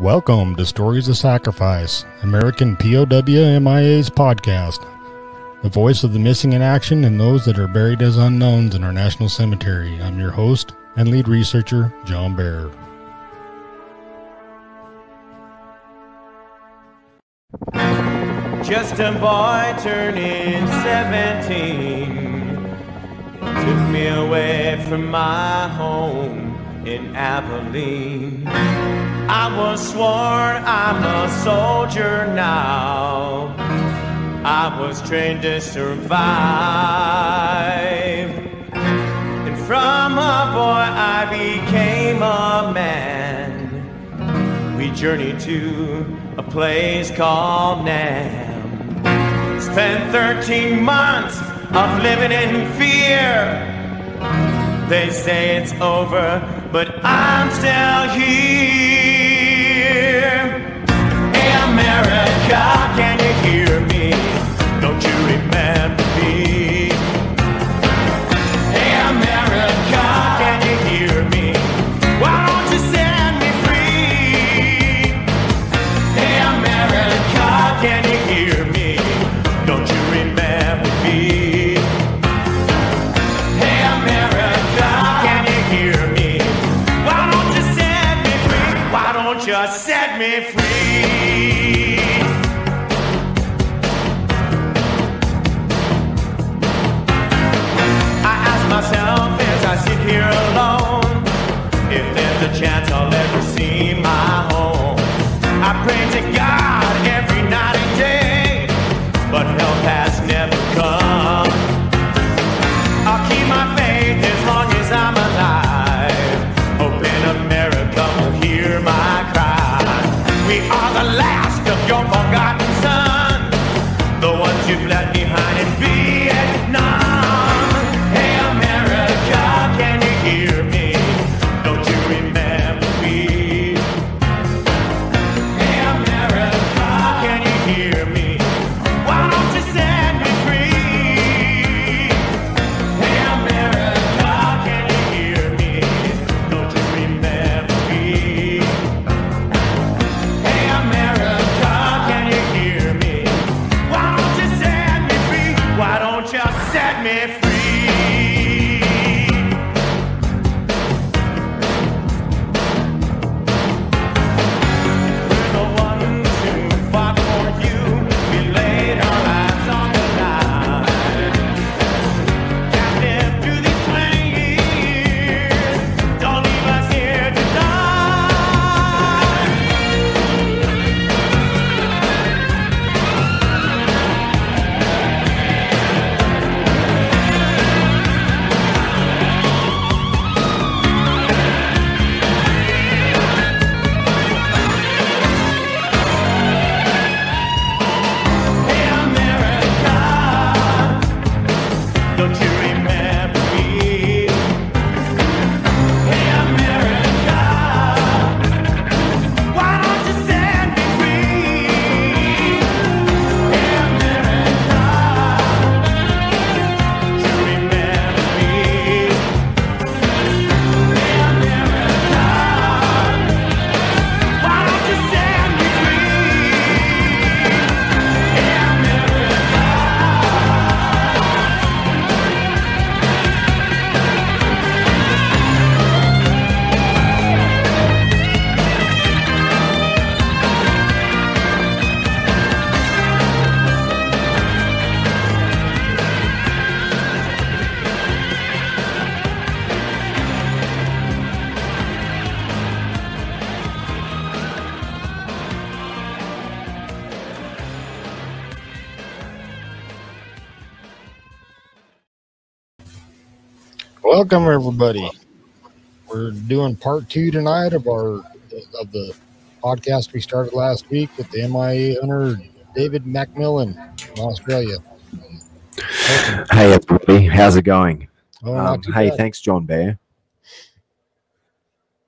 Welcome to Stories of Sacrifice, American POW MIA's podcast. The voice of the missing in action and those that are buried as unknowns in our national cemetery. I'm your host and lead researcher, John Bear. Just a boy turning 17 took me away from my home in Abilene. I was sworn I'm a soldier now. I was trained to survive. And from a boy I became a man. We journeyed to a place called Nam. Spent 13 months of living in fear. They say it's over, but I'm still here. Hey, America, can you hear me? Don't you remember here alone. If there's a chance I'll ever Why don't you set me free? Welcome, everybody. We're doing part two tonight of our of the podcast we started last week with the MIA hunter David MacMillan from Australia. Welcome. Hey everybody, how's it going? Oh, Um, hey, bad. thanks, John Bear.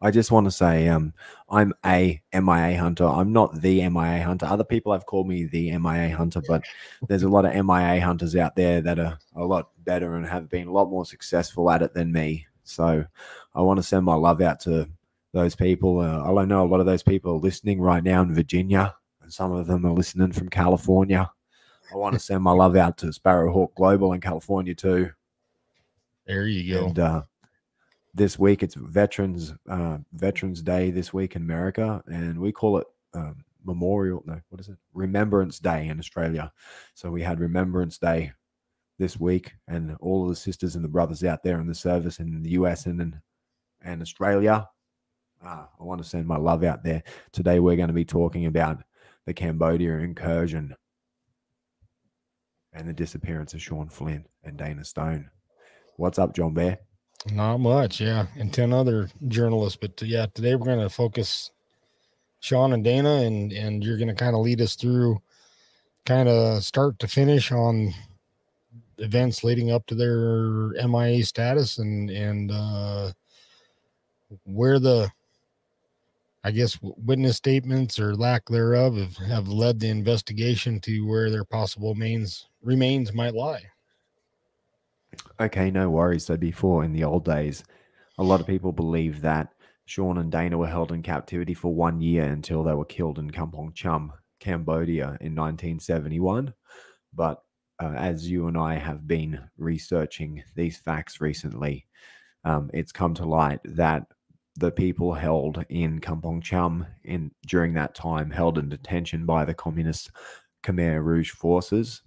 I just want to say, um, I'm a MIA hunter. I'm not the MIA hunter. Other people have called me the MIA hunter, but there's a lot of MIA hunters out there that are a lot better and have been a lot more successful at it than me. So I want to send my love out to those people. Uh, I know a lot of those people are listening right now in Virginia, and some of them are listening from California. I want to send my love out to Sparrowhawk Global in California too. There you go. And uh, this week it's Veterans uh, Veterans Day this week in America, and we call it um, Memorial. No, what is it? Remembrance Day in Australia. So we had Remembrance Day this week, and all of the sisters and the brothers out there in the service in the US and in, and Australia. Uh, I want to send my love out there. Today we're going to be talking about the Cambodia incursion and the disappearance of Sean Flynn and Dana Stone. What's up, John Bear? Not much, yeah, and ten other journalists. But yeah, today we're going to focus Sean and Dana, and and you're going to kind of lead us through, kind of start to finish on events leading up to their MIA status, and and uh, where the, I guess, witness statements or lack thereof have, have led the investigation to where their possible mains remains might lie. Okay, no worries. So before in the old days, a lot of people believe that Sean and Dana were held in captivity for one year until they were killed in Kampong Cham, Cambodia in 1971. But uh, as you and I have been researching these facts recently, um, it's come to light that the people held in Kampong Cham in during that time held in detention by the communist Khmer Rouge forces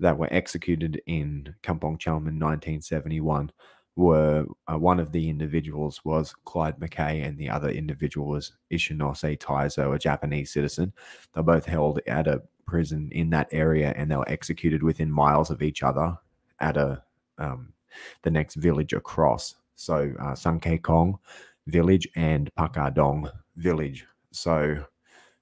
that were executed in Kampong Cham in 1971 were uh, one of the individuals was Clyde McKay and the other individual was Ichinose Taizo, a Japanese citizen. They're both held at a prison in that area and they were executed within miles of each other at a um, the next village across. So uh, Kong village and Pakadong village. So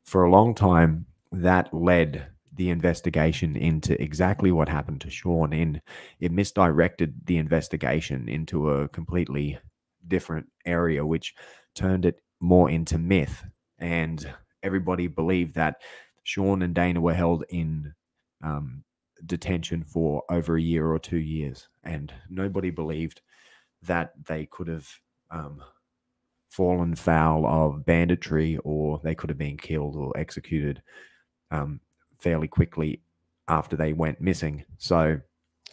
for a long time, that led the investigation into exactly what happened to Sean in. It misdirected the investigation into a completely different area which turned it more into myth. And everybody believed that Sean and Dana were held in um, detention for over a year or two years. And nobody believed that they could have um, fallen foul of banditry or they could have been killed or executed um, fairly quickly after they went missing. So,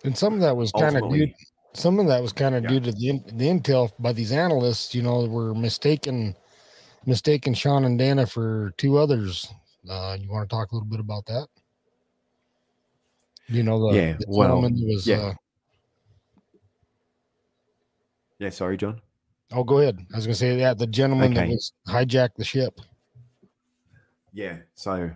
and some of that was kind of due. Some of that was kind of yeah. due to the the intel by these analysts. You know, were mistaken mistaken Sean and Dana for two others. Uh, you want to talk a little bit about that? You know, the, yeah, the well, was. Yeah. Uh, yeah, sorry, John. Oh, go ahead. I was going to say that the gentleman okay. that was hijacked the ship. Yeah. So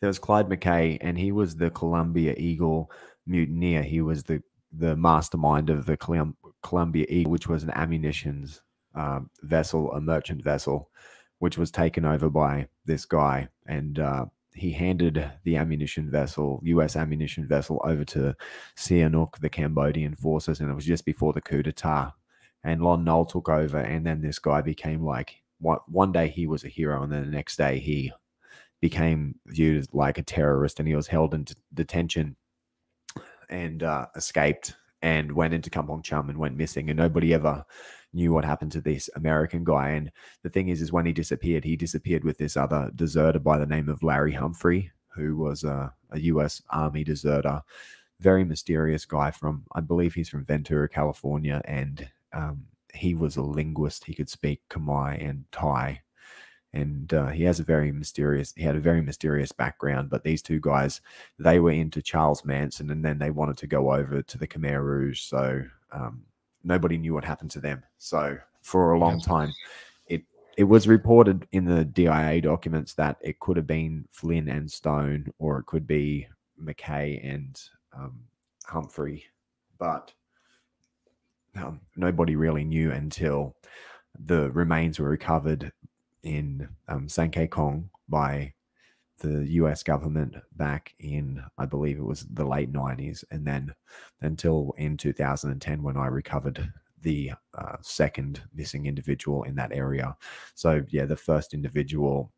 there was Clyde McKay, and he was the Columbia Eagle mutineer. He was the the mastermind of the Columbia Eagle, which was an ammunitions um, vessel, a merchant vessel, which was taken over by this guy, and uh, he handed the ammunition vessel, U.S. ammunition vessel, over to Sihanouk, the Cambodian forces, and it was just before the coup d'état. And Lon Nol took over, and then this guy became like one, one day he was a hero, and then the next day he became viewed as like a terrorist and he was held in detention and uh, escaped and went into Kampong Cham and went missing and nobody ever knew what happened to this American guy. And the thing is is when he disappeared he disappeared with this other deserter by the name of Larry Humphrey who was a, a US army deserter. Very mysterious guy from I believe he's from Ventura California and um, he was a linguist. He could speak Khmer and Thai and uh, he has a very mysterious he had a very mysterious background but these two guys they were into charles manson and then they wanted to go over to the khmer rouge so um, nobody knew what happened to them. So for a long time it it was reported in the dia documents that it could have been flynn and stone or it could be mckay and um, humphrey but um, nobody really knew until the remains were recovered in um, Sanke Kong by the US government back in, I believe it was the late 90s. And then until in 2010, when I recovered the uh, second missing individual in that area. So, yeah, the first individual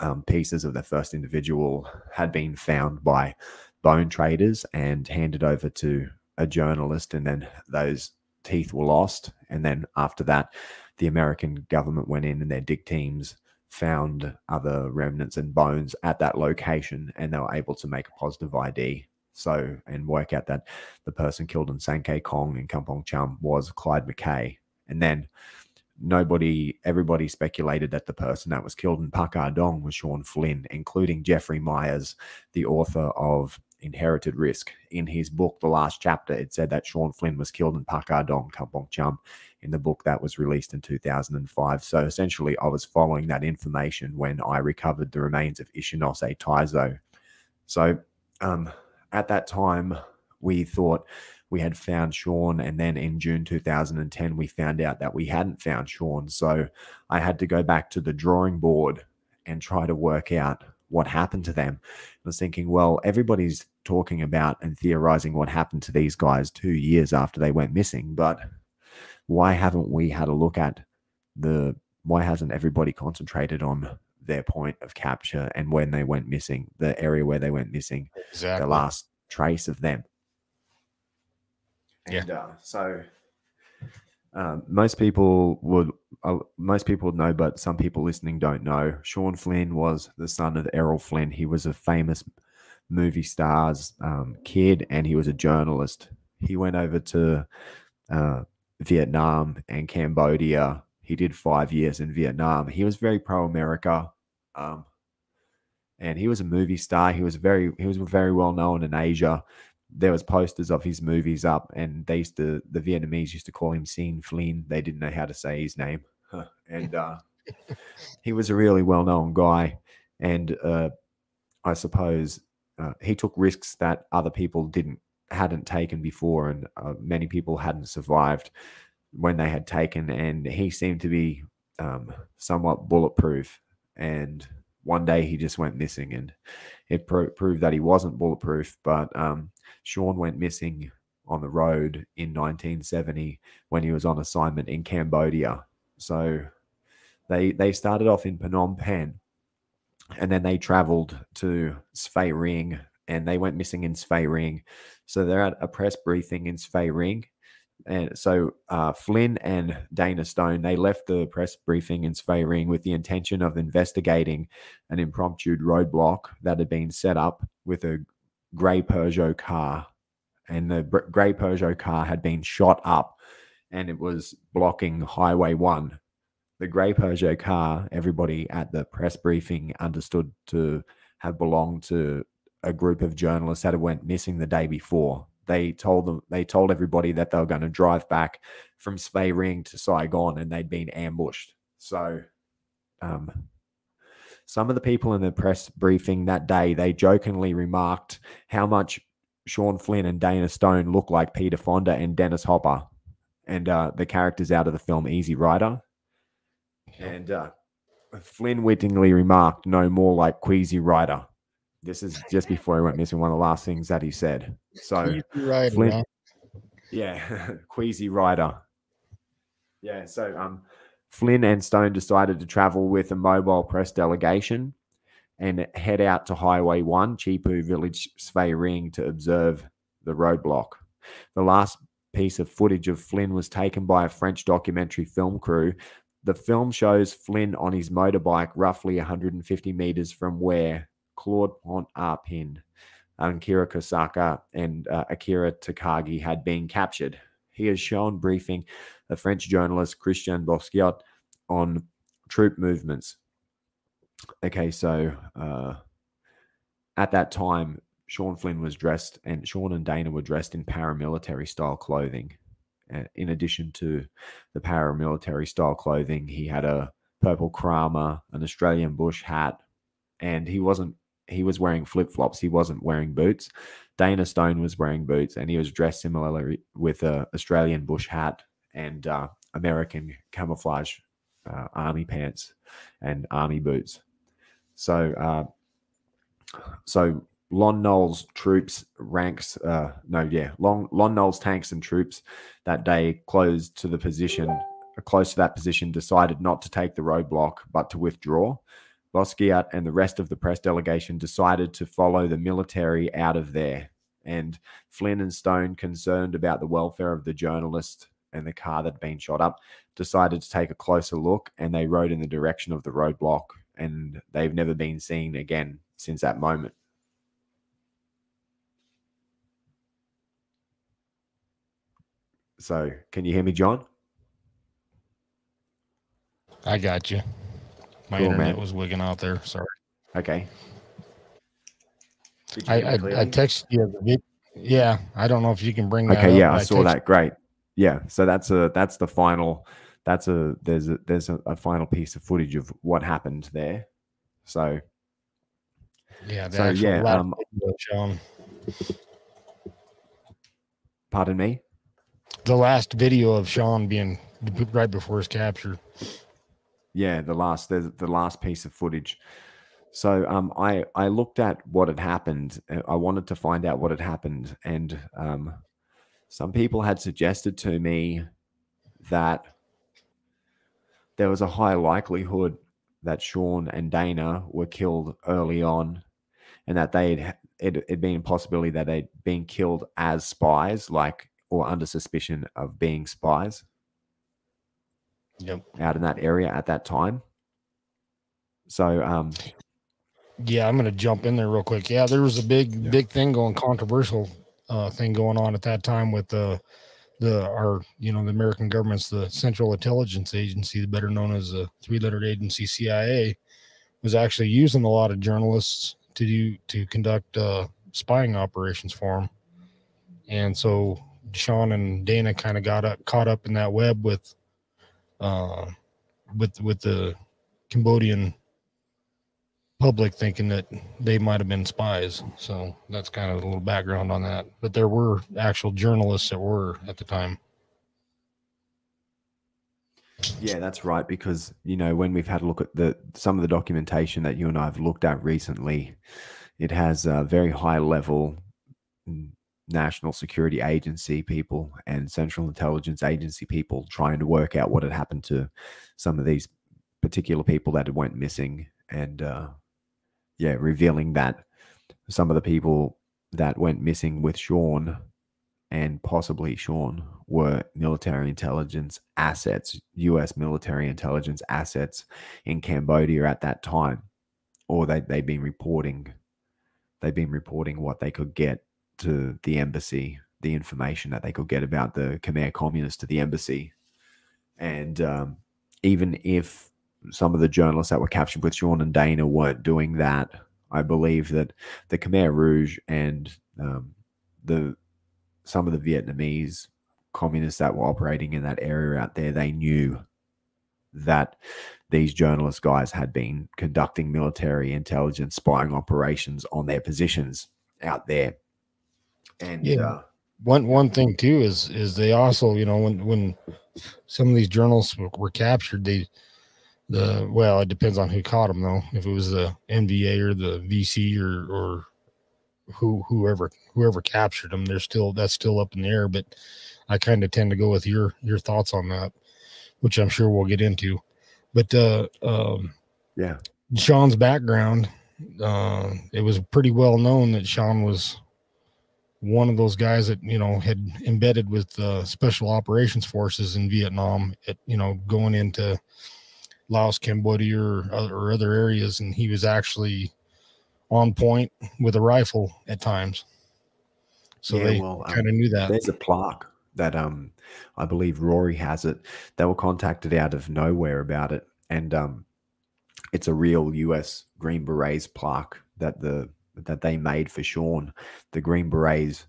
um, pieces of the first individual had been found by bone traders and handed over to a journalist. And then those teeth were lost. And then after that, the American government went in and their dig teams found other remnants and bones at that location and they were able to make a positive ID. So, and work out that the person killed in Sankey Kong and Kampong Cham was Clyde McKay. And then nobody, everybody speculated that the person that was killed in Pakar Dong was Sean Flynn, including Jeffrey Meyers, the author of Inherited Risk. In his book, the last chapter, it said that Sean Flynn was killed in Pakar Dong, Kampong Cham, in the book that was released in 2005. So essentially, I was following that information when I recovered the remains of Ichinose Taizo. So um, at that time, we thought we had found Sean, and then in June 2010, we found out that we hadn't found Sean. So I had to go back to the drawing board and try to work out what happened to them. I was thinking, well, everybody's talking about and theorizing what happened to these guys two years after they went missing, but why haven't we had a look at the why hasn't everybody concentrated on their point of capture and when they went missing, the area where they went missing, Exactly. the last trace of them? Yeah. And uh, so um, most people would uh, most people know, but some people listening don't know. Sean Flynn was the son of Errol Flynn. He was a famous movie star's um, kid, and he was a journalist. He went over to uh, Vietnam and Cambodia. He did five years in Vietnam. He was very pro America, um, and he was a movie star. He was very he was very well known in Asia there was posters of his movies up, and they used to the Vietnamese used to call him Sin Flynn. They didn't know how to say his name, and uh, he was a really well known guy. And uh, I suppose uh, he took risks that other people didn't hadn't taken before, and uh, many people hadn't survived when they had taken. And he seemed to be um, somewhat bulletproof. And one day he just went missing, and it pro- proved that he wasn't bulletproof. But um, Sean went missing on the road in 1970 when he was on assignment in Cambodia. So they they started off in Phnom Penh, and then they traveled to Svay Rieng, and they went missing in Svay Rieng. So they're at a press briefing in Svay Rieng. And so uh, Flynn and Dana Stone they left the press briefing in Svay Rieng with the intention of investigating an impromptu roadblock that had been set up with a grey Peugeot car, and the grey Peugeot car had been shot up, and it was blocking Highway One. The grey Peugeot car, everybody at the press briefing understood to have belonged to a group of journalists that had went missing the day before. They told them they told everybody that they were going to drive back from Svay Rieng to Saigon, and they'd been ambushed. So, um, some of the people in the press briefing that day they jokingly remarked how much Sean Flynn and Dana Stone look like Peter Fonda and Dennis Hopper, and uh, the characters out of the film Easy Rider. And uh, Flynn wittingly remarked, "No more like Queasy Rider." This is just before he went missing. One of the last things that he said. So Easy Rider, Flynn- yeah, queasy rider. Yeah, so um, Flynn and Stone decided to travel with a mobile press delegation and head out to Highway 1, Chipu Village, Svay Rieng, to observe the roadblock. The last piece of footage of Flynn was taken by a French documentary film crew. The film shows Flynn on his motorbike roughly 150 meters from where Claude Pont Arpin, Akira Kosaka, and uh, Akira Takagi had been captured. He has shown briefing a French journalist, Christian Bosquiat, on troop movements. Okay, so uh, at that time, Sean Flynn was dressed, and Sean and Dana were dressed in paramilitary style clothing. Uh, in addition to the paramilitary style clothing, he had a purple krama, an Australian bush hat, and he wasn't. He was wearing flip flops. He wasn't wearing boots. Dana Stone was wearing boots, and he was dressed similarly with a Australian bush hat and uh, American camouflage uh, army pants and army boots. So, uh, so Lon Nol's troops ranks, uh, no, yeah, Lon, Lon Nol's tanks and troops that day closed to the position, close to that position, decided not to take the roadblock but to withdraw. Bosquiat and the rest of the press delegation decided to follow the military out of there. And Flynn and Stone, concerned about the welfare of the journalist and the car that had been shot up decided to take a closer look and they rode in the direction of the roadblock and they've never been seen again since that moment. So, can you hear me, John? I got you. My Cool, internet man. was wigging out there. Sorry. Okay. You I I, I texted you. Yeah, I don't know if you can bring that. Okay, up, yeah, but I saw texted- that. Great. Yeah, so that's a that's the final. That's a there's a there's a, a final piece of footage of what happened there. So Yeah, So, yeah, um, video of Sean. pardon me. The last video of Sean being right before his capture. Yeah, the last the, the last piece of footage. So um, I I looked at what had happened. uh, I wanted to find out what had happened, and um, some people had suggested to me that there was a high likelihood that Sean and Dana were killed early on, and that they'd it it'd been a possibility that they'd been killed as spies, like or under suspicion of being spies Yep. out in that area at that time. So um, Yeah, I'm gonna jump in there real quick. Yeah, there was a big, Yeah. big thing going, controversial uh, thing going on at that time with the the our you know the American government's the Central Intelligence Agency, the better known as the three-lettered agency CIA, was actually using a lot of journalists to do to conduct uh, spying operations for them, and so Sean and Dana kind of got up, caught up in that web with, uh, with with the Cambodian public thinking that they might have been spies. So that's kind of a little background on that. But there were actual journalists that were at the time. Yeah, that's right. Because you know, when we've had a look at the some of the documentation that you and I have looked at recently, it has uh, very high level national security agency people and central intelligence agency people trying to work out what had happened to some of these particular people that went missing, and uh, yeah, revealing that some of the people that went missing with Sean and possibly Sean were military intelligence assets, US military intelligence assets in Cambodia at that time. Or they, they'd been reporting they'd been reporting what they could get to the embassy, the information that they could get about the Khmer communists to the embassy. And um, even if some of the journalists that were captured with Sean and Dana weren't doing that, I believe that the Khmer Rouge and um, the some of the Vietnamese communists that were operating in that area out there, they knew that these journalist guys had been conducting military intelligence spying operations on their positions out there. And Yeah. uh, One one thing too is is they also you know when when some of these journalists were, were captured they the well it depends on who caught them though. If it was the NVA or the VC or or who whoever whoever captured them they're still that's still up in the air. But I kind of tend to go with your your thoughts on that which I'm sure we'll get into. But uh um yeah, Sean's background, uh, it was pretty well known that Sean was one of those guys that you know had embedded with uh, special operations forces in Vietnam. At you know going into Laos, Cambodia, or other, or other areas, and he was actually on point with a rifle at times. So Yeah, they well, um, kind of knew that. there's a plaque that um I believe Rory has it. They were contacted out of nowhere about it, and um it's a real U.S. Green Berets plaque that the that they made for Sean. The Green Berets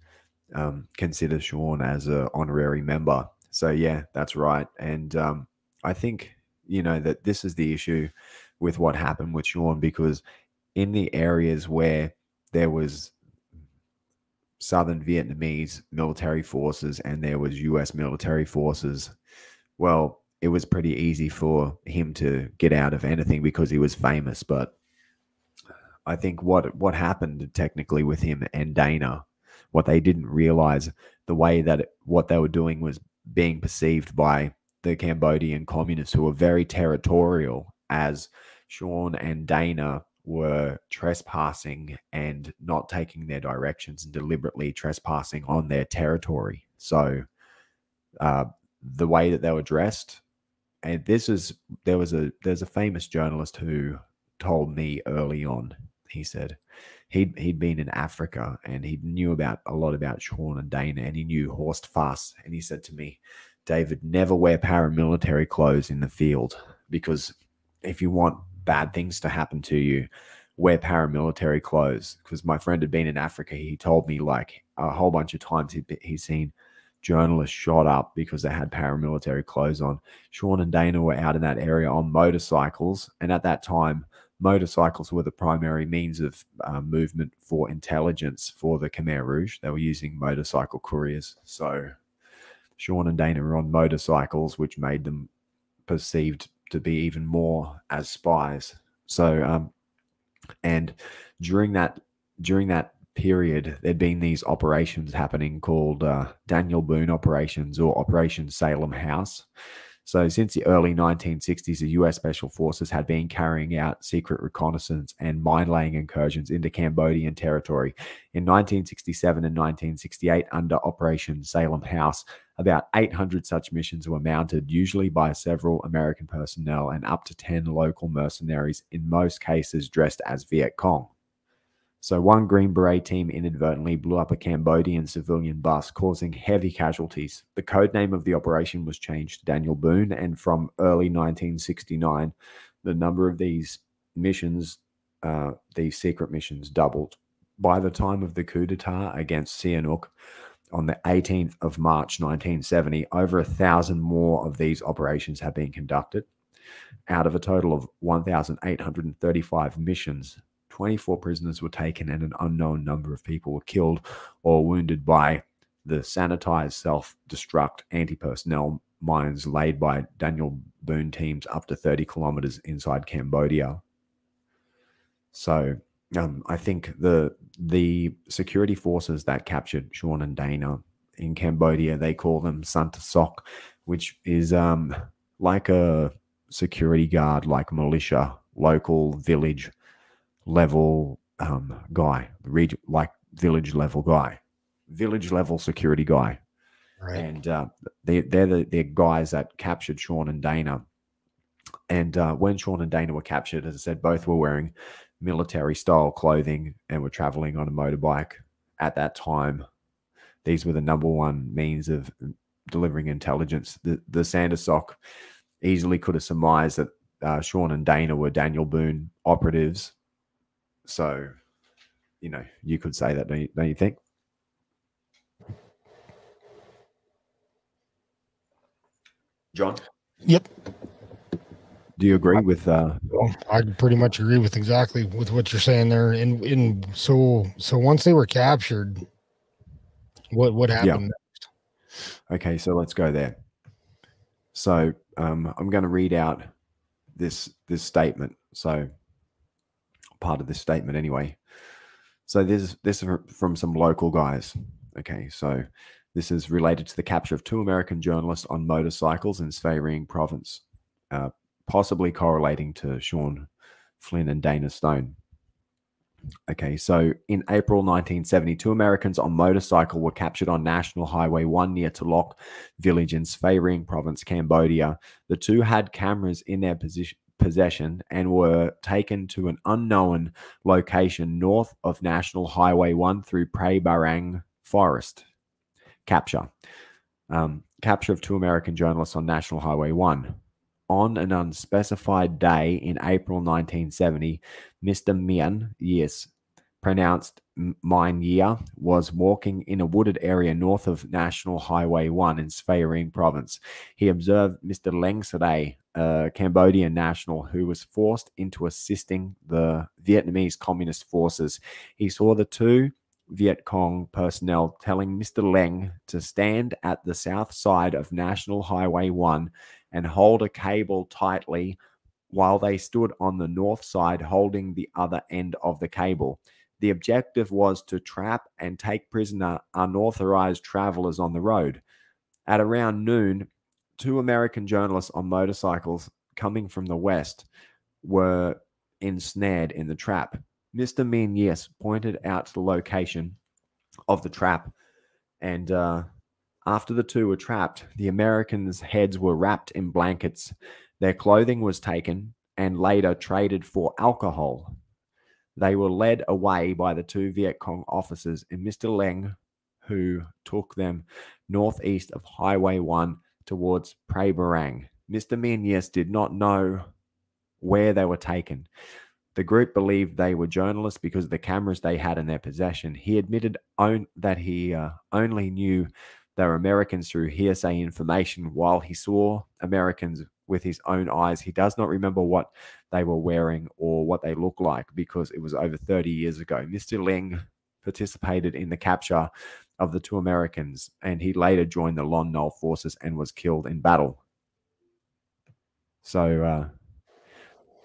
um, consider Sean as a honorary member. So yeah, that's right. And um, I think you know that this is the issue with what happened with Sean because in the areas where there was Southern Vietnamese military forces and there was US military forces, well, it was pretty easy for him to get out of anything because he was famous. But I think what what happened technically with him and Dana, what they didn't realize, the way that it- what they were doing was being perceived by the Cambodian communists who were very territorial as Sean and Dana were trespassing and not taking their directions and deliberately trespassing on their territory. So uh, the way that they were dressed. And this is there was a there's a famous journalist who told me early on. He said he'd he'd been in Africa and he knew about a lot about Sean and Dana and he knew Horst Fass. And he said to me, David, never wear paramilitary clothes in the field because if you want bad things to happen to you, wear paramilitary clothes. Because my friend had been in Africa, he told me like a whole bunch of times he'd, he'd seen journalists shot up because they had paramilitary clothes on. Sean and Dana were out in that area on motorcycles, and at that time, motorcycles were the primary means of uh, movement for intelligence for the Khmer Rouge. They were using motorcycle couriers. So Sean and Dana were on motorcycles, which made them perceived to be even more as spies. So, um, and during that during that period, there'd been these operations happening called uh, Daniel Boone operations or Operation Salem House. So, since the early 1960s, the US Special Forces had been carrying out secret reconnaissance and mine laying incursions into Cambodian territory. In 1967 and 1968, under Operation Salem House, about 800 such missions were mounted, usually by several American personnel and up to 10 local mercenaries, in most cases dressed as Viet Cong. So, one Green Beret team inadvertently blew up a Cambodian civilian bus, causing heavy casualties. The code name of the operation was changed to Daniel Boone, and from early 1969, the number of these missions, uh, these secret missions, doubled. By the time of the coup d'etat against Sihanouk on the 18th of March 1970, over a thousand more of these operations have been conducted. Out of a total of 1,835 missions, 24 prisoners were taken and an unknown number of people were killed or wounded by the sanitized self destruct anti personnel mines laid by Daniel Boone teams up to 30 kilometers inside Cambodia. So um, I think the the security forces that captured Sean and Dana in Cambodia, they call them Santa Sok, which is um, like a security guard, like militia, local village level um, guy, region like village level guy, village level security guy, Right. and uh, they they're the they're guys that captured Sean and Dana. And uh, when Sean and Dana were captured, as I said, both were wearing military style clothing and were traveling on a motorbike. At that time, these were the number one means of delivering intelligence. The the Sandersock easily could have surmised that uh, Sean and Dana were Daniel Boone operatives. So, you know, you could say that, don't you, don't you think? John, Yep. do you agree with? Uh, I pretty much agree with exactly with what you're saying there. And in so so once they were captured, what what happened? Okay, so let's go there. So um, I'm going to read out this this statement. So part of this statement anyway. So this this is fr- from some local guys. Okay, so this is related to the capture of two American journalists on motorcycles in Svay province, uh, possibly correlating to Sean Flynn and Dana Stone. Okay, so in April 1970, two Americans on motorcycle were captured on National Highway 1 near Talok village in Svay province, Cambodia. The two had cameras in their position, possession and were taken to an unknown location north of National Highway 1 through Prey Barang Forest. Capture. Um, capture of two American journalists on National Highway 1. On an unspecified day in April 1970, Mr. Mian, yes, pronounced Mine Year, was walking in a wooded area north of National Highway 1 in Svay province. He observed Mr. Leng Sade, a Cambodian national who was forced into assisting the Vietnamese Communist forces. He saw the two Viet Cong personnel telling Mr. Leng to stand at the south side of National Highway 1 and hold a cable tightly while they stood on the north side holding the other end of the cable. The objective was to trap and take prisoner unauthorized travelers on the road. At around noon, two American journalists on motorcycles coming from the west were ensnared in the trap. Mr. Min Yes pointed out the location of the trap and uh, After the two were trapped, the Americans' heads were wrapped in blankets. Their clothing was taken and later traded for alcohol. They were led away by the two Viet Cong officers and Mr. Leng, who took them northeast of Highway 1 towards Prey Barang. Mr. Min Yes did not know where they were taken. The group believed they were journalists because of the cameras they had in their possession. He admitted own, that he uh, only knew they were Americans through hearsay information while he saw Americans with his own eyes. He does not remember what they were wearing or what they looked like because it was over 30 years ago. Mr. Ling participated in the capture of the two Americans and he later joined the Lon Nol forces and was killed in battle. So uh,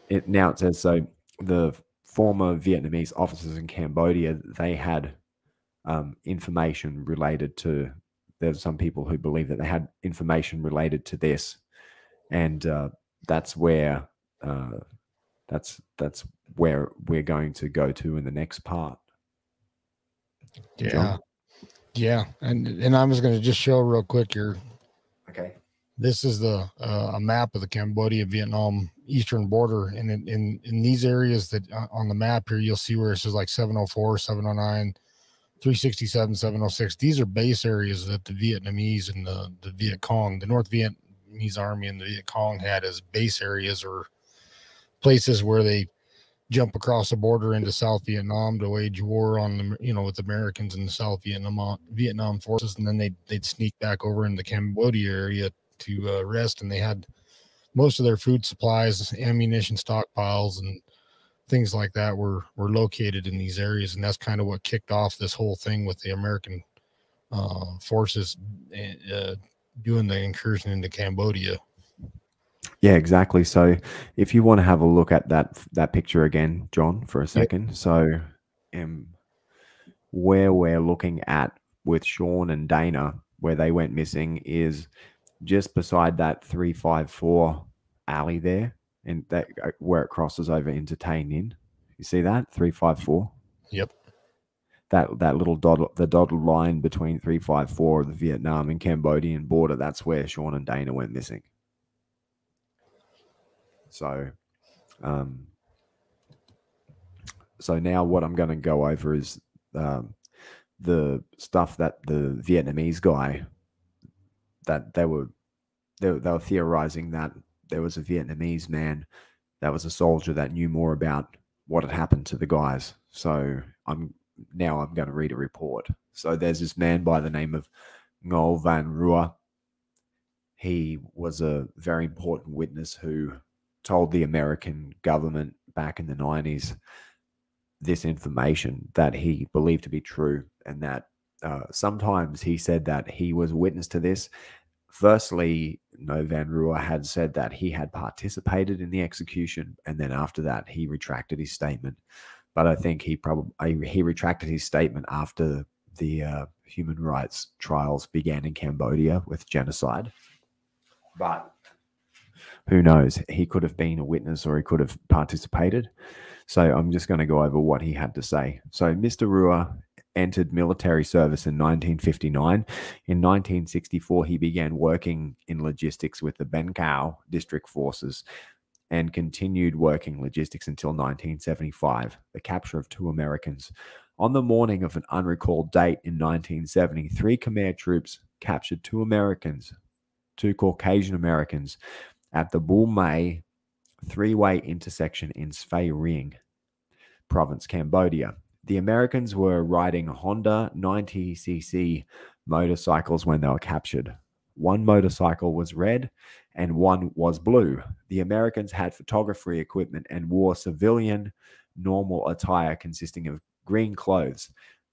it now it says so the former Vietnamese officers in Cambodia they had um, information related to there's some people who believe that they had information related to this and uh, that's where uh, that's that's where we're going to go to in the next part. Yeah. John? Yeah. And and I was gonna just show real quick here. Okay. This is the uh, a map of the Cambodia Vietnam eastern border, and in, in in these areas that uh, on the map here, you'll see where it says like 704, 709, 367, 706. These are base areas that the Vietnamese and the the Viet Cong, the North Vietnamese Army and the Viet Cong had as base areas or places where they jump across the border into South Vietnam to wage war on the you know with Americans and the South Vietnam Vietnam forces, and then they they'd sneak back over in the Cambodia area to uh, rest, and they had most of their food supplies, ammunition stockpiles, and things like that were were located in these areas, and that's kind of what kicked off this whole thing with the American uh, forces uh, doing the incursion into Cambodia. Yeah, exactly. So if you want to have a look at that that picture again, John, for a second. So um where we're looking at with Sean and Dana, where they went missing, is just beside that 354 alley there, and that uh, where it crosses over into Tay Ninh. You see that? 354. Yep. That that little dot the dotted line between 354 the Vietnam and Cambodian border, that's where Sean and Dana went missing. So, um, so now what I'm going to go over is um, the stuff that the Vietnamese guy that they were they, they were theorizing that there was a Vietnamese man that was a soldier that knew more about what had happened to the guys. So I'm now I'm going to read a report. So there's this man by the name of Ngo Van Rua. He was a very important witness who told the American government back in the 90s this information that he believed to be true and that uh, sometimes he said that he was witness to this. Firstly, Ngo Van Rua had said that he had participated in the execution, and then after that, he retracted his statement. But I think he probably he retracted his statement after the uh, human rights trials began in Cambodia with genocide. But who knows? He could have been a witness or he could have participated. So I'm just going to go over what he had to say. So Mr. Rua entered military service in 1959. In 1964, he began working in logistics with the Ben Cao district forces and continued working logistics until 1975, the capture of two Americans. On the morning of an unrecalled date in 1970, three Khmer troops captured two Americans, two Caucasian Americans, at the Bul Mai three way intersection in Svay Rieng province, Cambodia. The Americans were riding Honda 90cc motorcycles when they were captured. One motorcycle was red and one was blue. The Americans had photography equipment and wore civilian normal attire consisting of green clothes.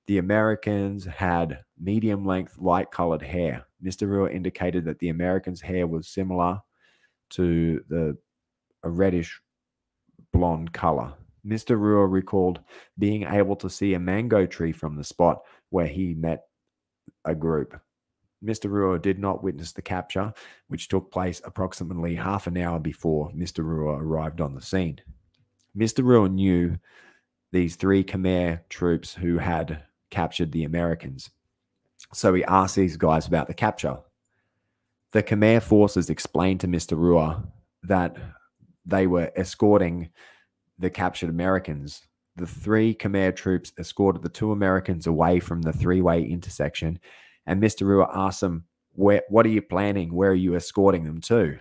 The Americans had medium length, light colored hair. Mr. Rua indicated that the Americans' hair was similar to the a reddish blonde color. Mr. Rua recalled being able to see a mango tree from the spot where he met a group. Mr. Rua did not witness the capture, which took place approximately half an hour before Mr. Rua arrived on the scene. Mr. Rua knew these three Khmer troops who had captured the Americans. So he asked these guys about the capture. The Khmer forces explained to Mr. Rua that they were escorting the captured Americans. The three Khmer troops escorted the two Americans away from the three way intersection. And Mr. Rua asked them, Where, What are you planning? Where are you escorting them to?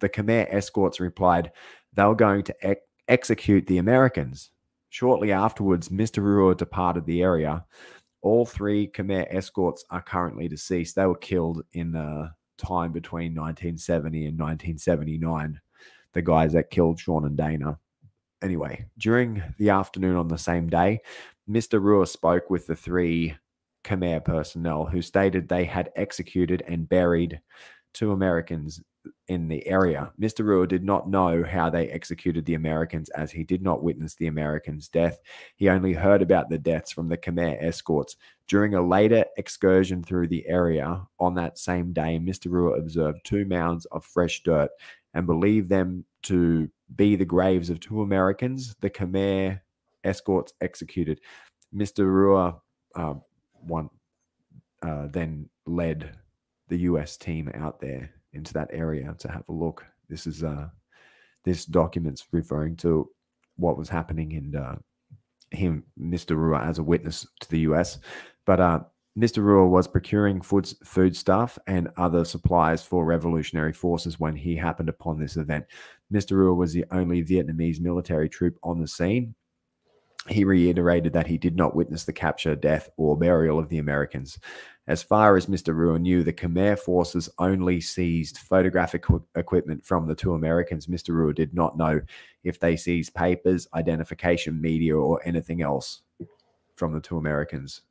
The Khmer escorts replied, They were going to ex- execute the Americans. Shortly afterwards, Mr. Rua departed the area. All three Khmer escorts are currently deceased. They were killed in the time between 1970 and 1979. The guys that killed Sean and Dana. Anyway, during the afternoon on the same day, Mr. Rua spoke with the three Khmer personnel who stated they had executed and buried two Americans in the area. Mr. Rua did not know how they executed the Americans as he did not witness the Americans' death. He only heard about the deaths from the Khmer escorts. During a later excursion through the area on that same day, Mr. Rua observed two mounds of fresh dirt and believed them to be the graves of two Americans the Khmer escorts executed. Mr. Rua uh, one, uh, then led the US team out there into that area to have a look. This is uh, this document's referring to what was happening in uh, him, Mr. Rua, as a witness to the US. But uh, Mr. Rua was procuring food, food stuff and other supplies for revolutionary forces when he happened upon this event. Mr. Rua was the only Vietnamese military troop on the scene. He reiterated that he did not witness the capture, death, or burial of the Americans. As far as Mr. Rua knew, the Khmer forces only seized photographic equipment from the two Americans. Mr. Rua did not know if they seized papers, identification, media, or anything else from the two Americans.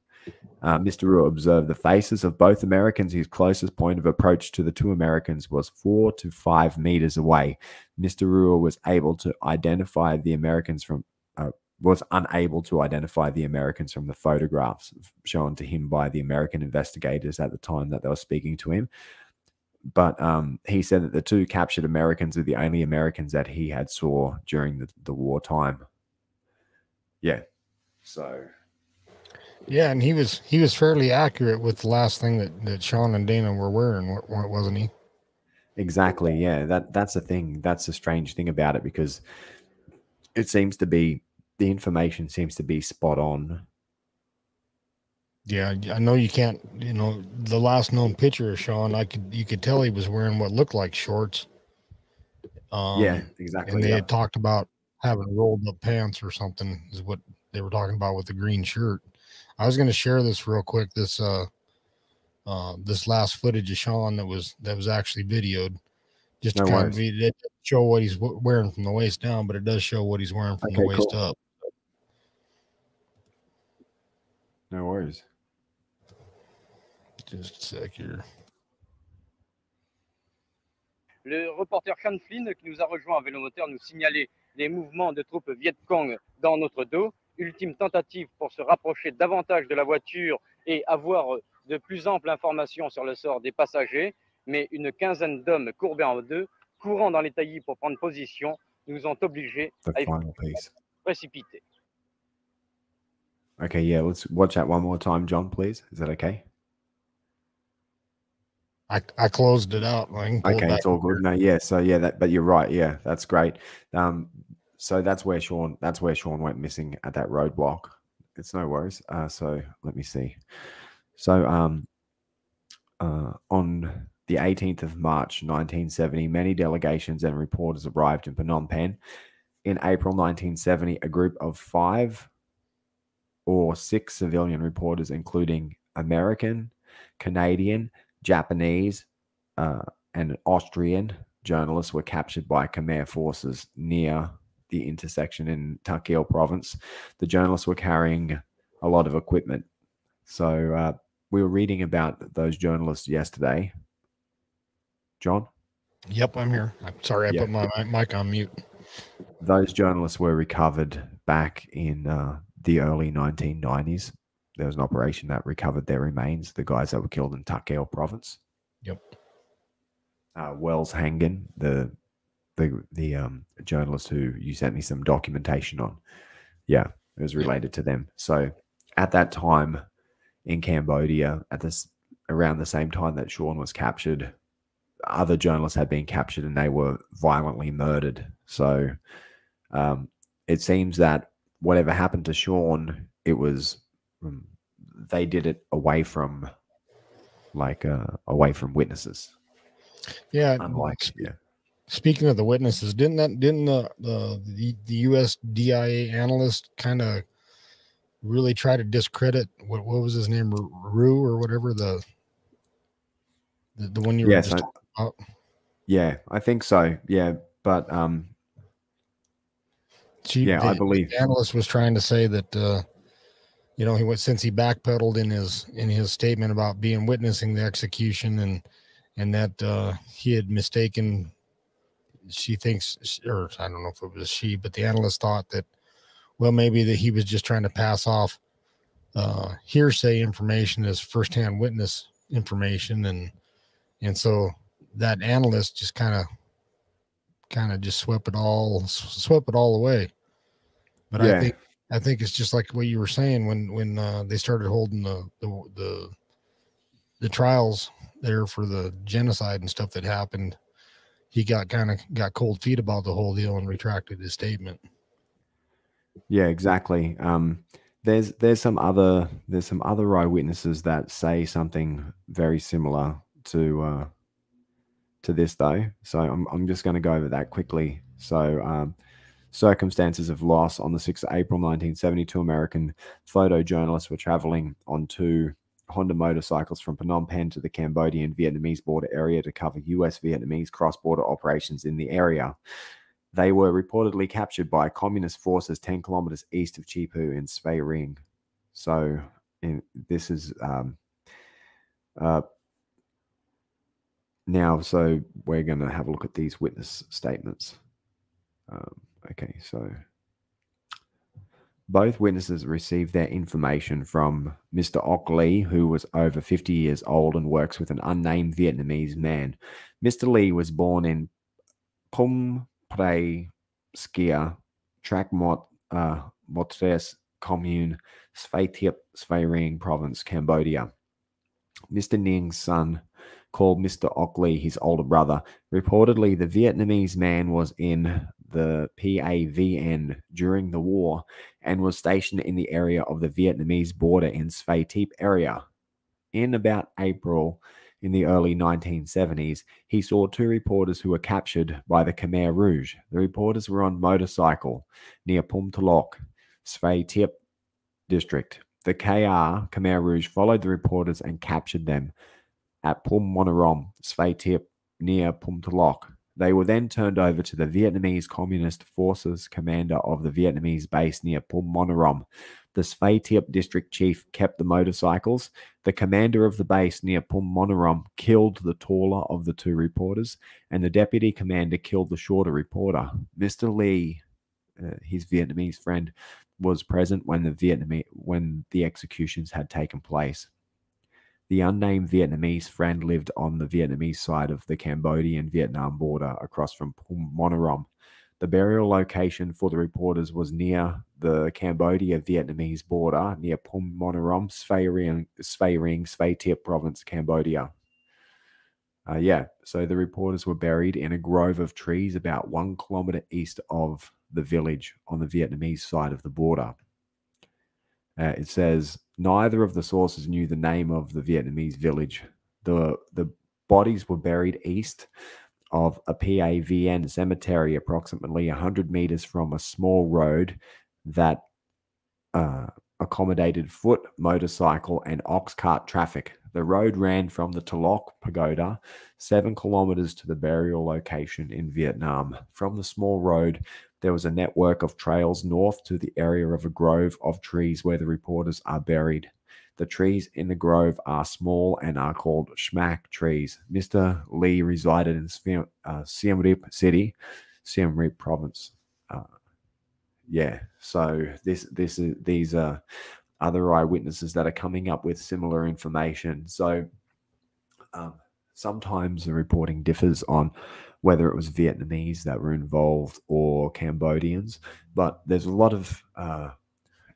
Uh, Mr. Rua observed the faces of both Americans. His closest point of approach to the two Americans was four to five meters away. Mr. Rua was able to identify the Americans from uh, was unable to identify the Americans from the photographs shown to him by the American investigators at the time that they were speaking to him. But um, he said that the two captured Americans are the only Americans that he had saw during the, the wartime. Yeah. So. Yeah, and he was he was fairly accurate with the last thing that, that Sean and Dana were wearing, wasn't he? Exactly. Yeah. That that's the thing. That's the strange thing about it because it seems to be the information seems to be spot on. Yeah, I know you can't. You know, the last known picture of Sean, I could you could tell he was wearing what looked like shorts. Um, yeah, exactly. And they yeah. had talked about having rolled up pants or something is what they were talking about with the green shirt. I was going to share this real quick. This uh, uh, this last footage of Sean that was that was actually videoed, just to kind worries. of show what he's wearing from the waist down, but it does show what he's wearing from okay, the waist cool. up. No worries. Just a sec here. Le reporter Sean Flynn, qui nous a rejoint en vélomoteur, nous signalait les mouvements de troupes Viet Cong dans notre dos. Ultime tentative pour se rapprocher davantage de la voiture et avoir de plus amples informations sur le sort des passagers. Mais une quinzaine d'hommes courbés en deux, courant dans les taillis pour prendre position, nous ont obligés à précipiter. Okay, yeah, let's watch that one more time, John, please. Is that okay? I, I closed it out. okay, it it's all good. No, yeah, so yeah, that but you're right. Yeah, that's great. Um, so that's where Sean that's where Sean went missing at that roadblock. It's no worries. Uh, so let me see. So um, uh, on the 18th of March 1970, many delegations and reporters arrived in Phnom Penh. In April 1970, a group of five or six civilian reporters, including American, Canadian, Japanese, uh, and Austrian journalists, were captured by Khmer forces near the intersection in Takeo province. The journalists were carrying a lot of equipment. So uh, we were reading about those journalists yesterday. John? Yep, I'm here. I'm sorry, I yep. put my, my mic on mute. Those journalists were recovered back in uh, the early 1990s. There was an operation that recovered their remains, the guys that were killed in Takeo province. Yep. Uh, Welles Hangen, the the the um, journalist who you sent me some documentation on. Yeah, it was related to them. So at that time in Cambodia, at this around the same time that Sean was captured, other journalists had been captured and they were violently murdered. So um, it seems that whatever happened to Sean, it was um, they did it away from like uh, away from witnesses. Yeah. Unlike yeah. Speaking of the witnesses, didn't that didn't the the the, the U.S. DIA analyst kind of really try to discredit what what was his name Rue or whatever the the, the one you were just I- talking about? Yeah, I think so. Yeah, but um, She, yeah, I the believe. analyst was trying to say that uh, you know he went since he backpedaled in his in his statement about being witnessing the execution and and that uh, he had mistaken. She thinks, or I don't know if it was she, but the analyst thought that well maybe that he was just trying to pass off uh, hearsay information as firsthand witness information and and so that analyst just kind of kind of just swept it all swept it all away but Yeah. I think I think it's just like what you were saying when when uh, they started holding the, the the the trials there for the genocide and stuff that happened. He got kind of got cold feet about the whole deal and retracted his statement. Yeah, exactly. Um, there's there's some other there's some other eyewitnesses that say something very similar to uh, to this though. So I'm I'm just going to go over that quickly. So um, circumstances of loss on the 6th of April 1972, American photojournalists were traveling on two Honda motorcycles from Phnom Penh to the Cambodian Vietnamese border area to cover US Vietnamese cross border operations in the area. They were reportedly captured by communist forces 10 kilometers east of Chipu in Svay Rieng. So in, this is um, uh, now, so we're going to have a look at these witness statements. Um, okay, so both witnesses received their information from Mr. Ok Lee, who was over 50 years old and works with an unnamed Vietnamese man. Mr. Lee was born in Pum Pre Skia, Track Mot, uh, Motres Commune, Svay Thiep, Svay Rieng Province, Cambodia. Mr. Ning's son, called Mr. Ockley his older brother. Reportedly, the Vietnamese man was in the PAVN during the war and was stationed in the area of the Vietnamese border in Svay Thiep area. In about April in the early 1970s, he saw two reporters who were captured by the Khmer Rouge. The reporters were on motorcycle near Pum Talok, Svay Thiep district. The KR, Khmer Rouge, followed the reporters and captured them at Pum Monorom, Svay Thiep, near Pum Talok. They were then turned over to the Vietnamese Communist Forces commander of the Vietnamese base near Pum Monorom. The Svay Thiep district chief kept the motorcycles. The commander of the base near Pum Monorom killed the taller of the two reporters, and the deputy commander killed the shorter reporter. Mr. Lee, uh, his Vietnamese friend, was present when the Vietnamese when the executions had taken place. The unnamed Vietnamese friend lived on the Vietnamese side of the Cambodian Vietnam border across from Monorom. The burial location for the reporters was near the Cambodia Vietnamese border, near Pum Monorom, Svay Rieng, Svay Thiep province, Cambodia. Uh, yeah, so the reporters were buried in a grove of trees about one kilometer east of the village on the Vietnamese side of the border. Uh, it says neither of the sources knew the name of the Vietnamese village. The the bodies were buried east of a PAVN cemetery, approximately 100 meters from a small road that uh, accommodated foot, motorcycle, and ox cart traffic. The road ran from the Talok Pagoda, seven kilometers to the burial location in Vietnam. From the small road, there was a network of trails north to the area of a grove of trees where the reporters are buried. The trees in the grove are small and are called schmack trees. Mr. Lee resided in uh, Siem Reap City, Siem Reap Province. Uh, yeah, so this this is these are other eyewitnesses that are coming up with similar information. So um, sometimes the reporting differs on whether it was Vietnamese that were involved or Cambodians, but there's a lot of uh,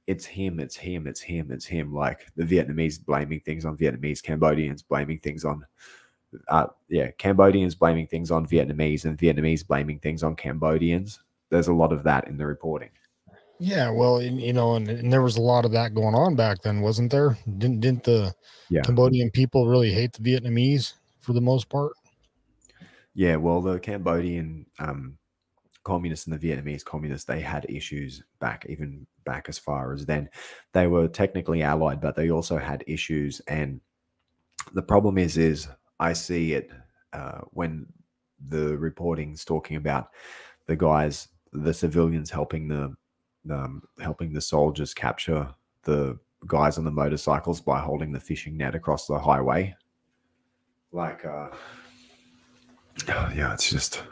it's him, it's him, it's him, it's him. Like the Vietnamese blaming things on Vietnamese, Cambodians blaming things on, uh, yeah, Cambodians blaming things on Vietnamese, and Vietnamese blaming things on Cambodians. There's a lot of that in the reporting. Yeah, well, and, you know, and, and there was a lot of that going on back then, wasn't there? Didn't didn't the Yeah. Cambodian people really hate the Vietnamese for the most part? Yeah, well, the Cambodian um, communists and the Vietnamese communists, they had issues back, even back as far as then. They were technically allied, but they also had issues. And the problem is, is I see it uh, when the reporting's talking about the guys, the civilians helping the um, helping the soldiers capture the guys on the motorcycles by holding the fishing net across the highway. Like, uh, yeah, it's just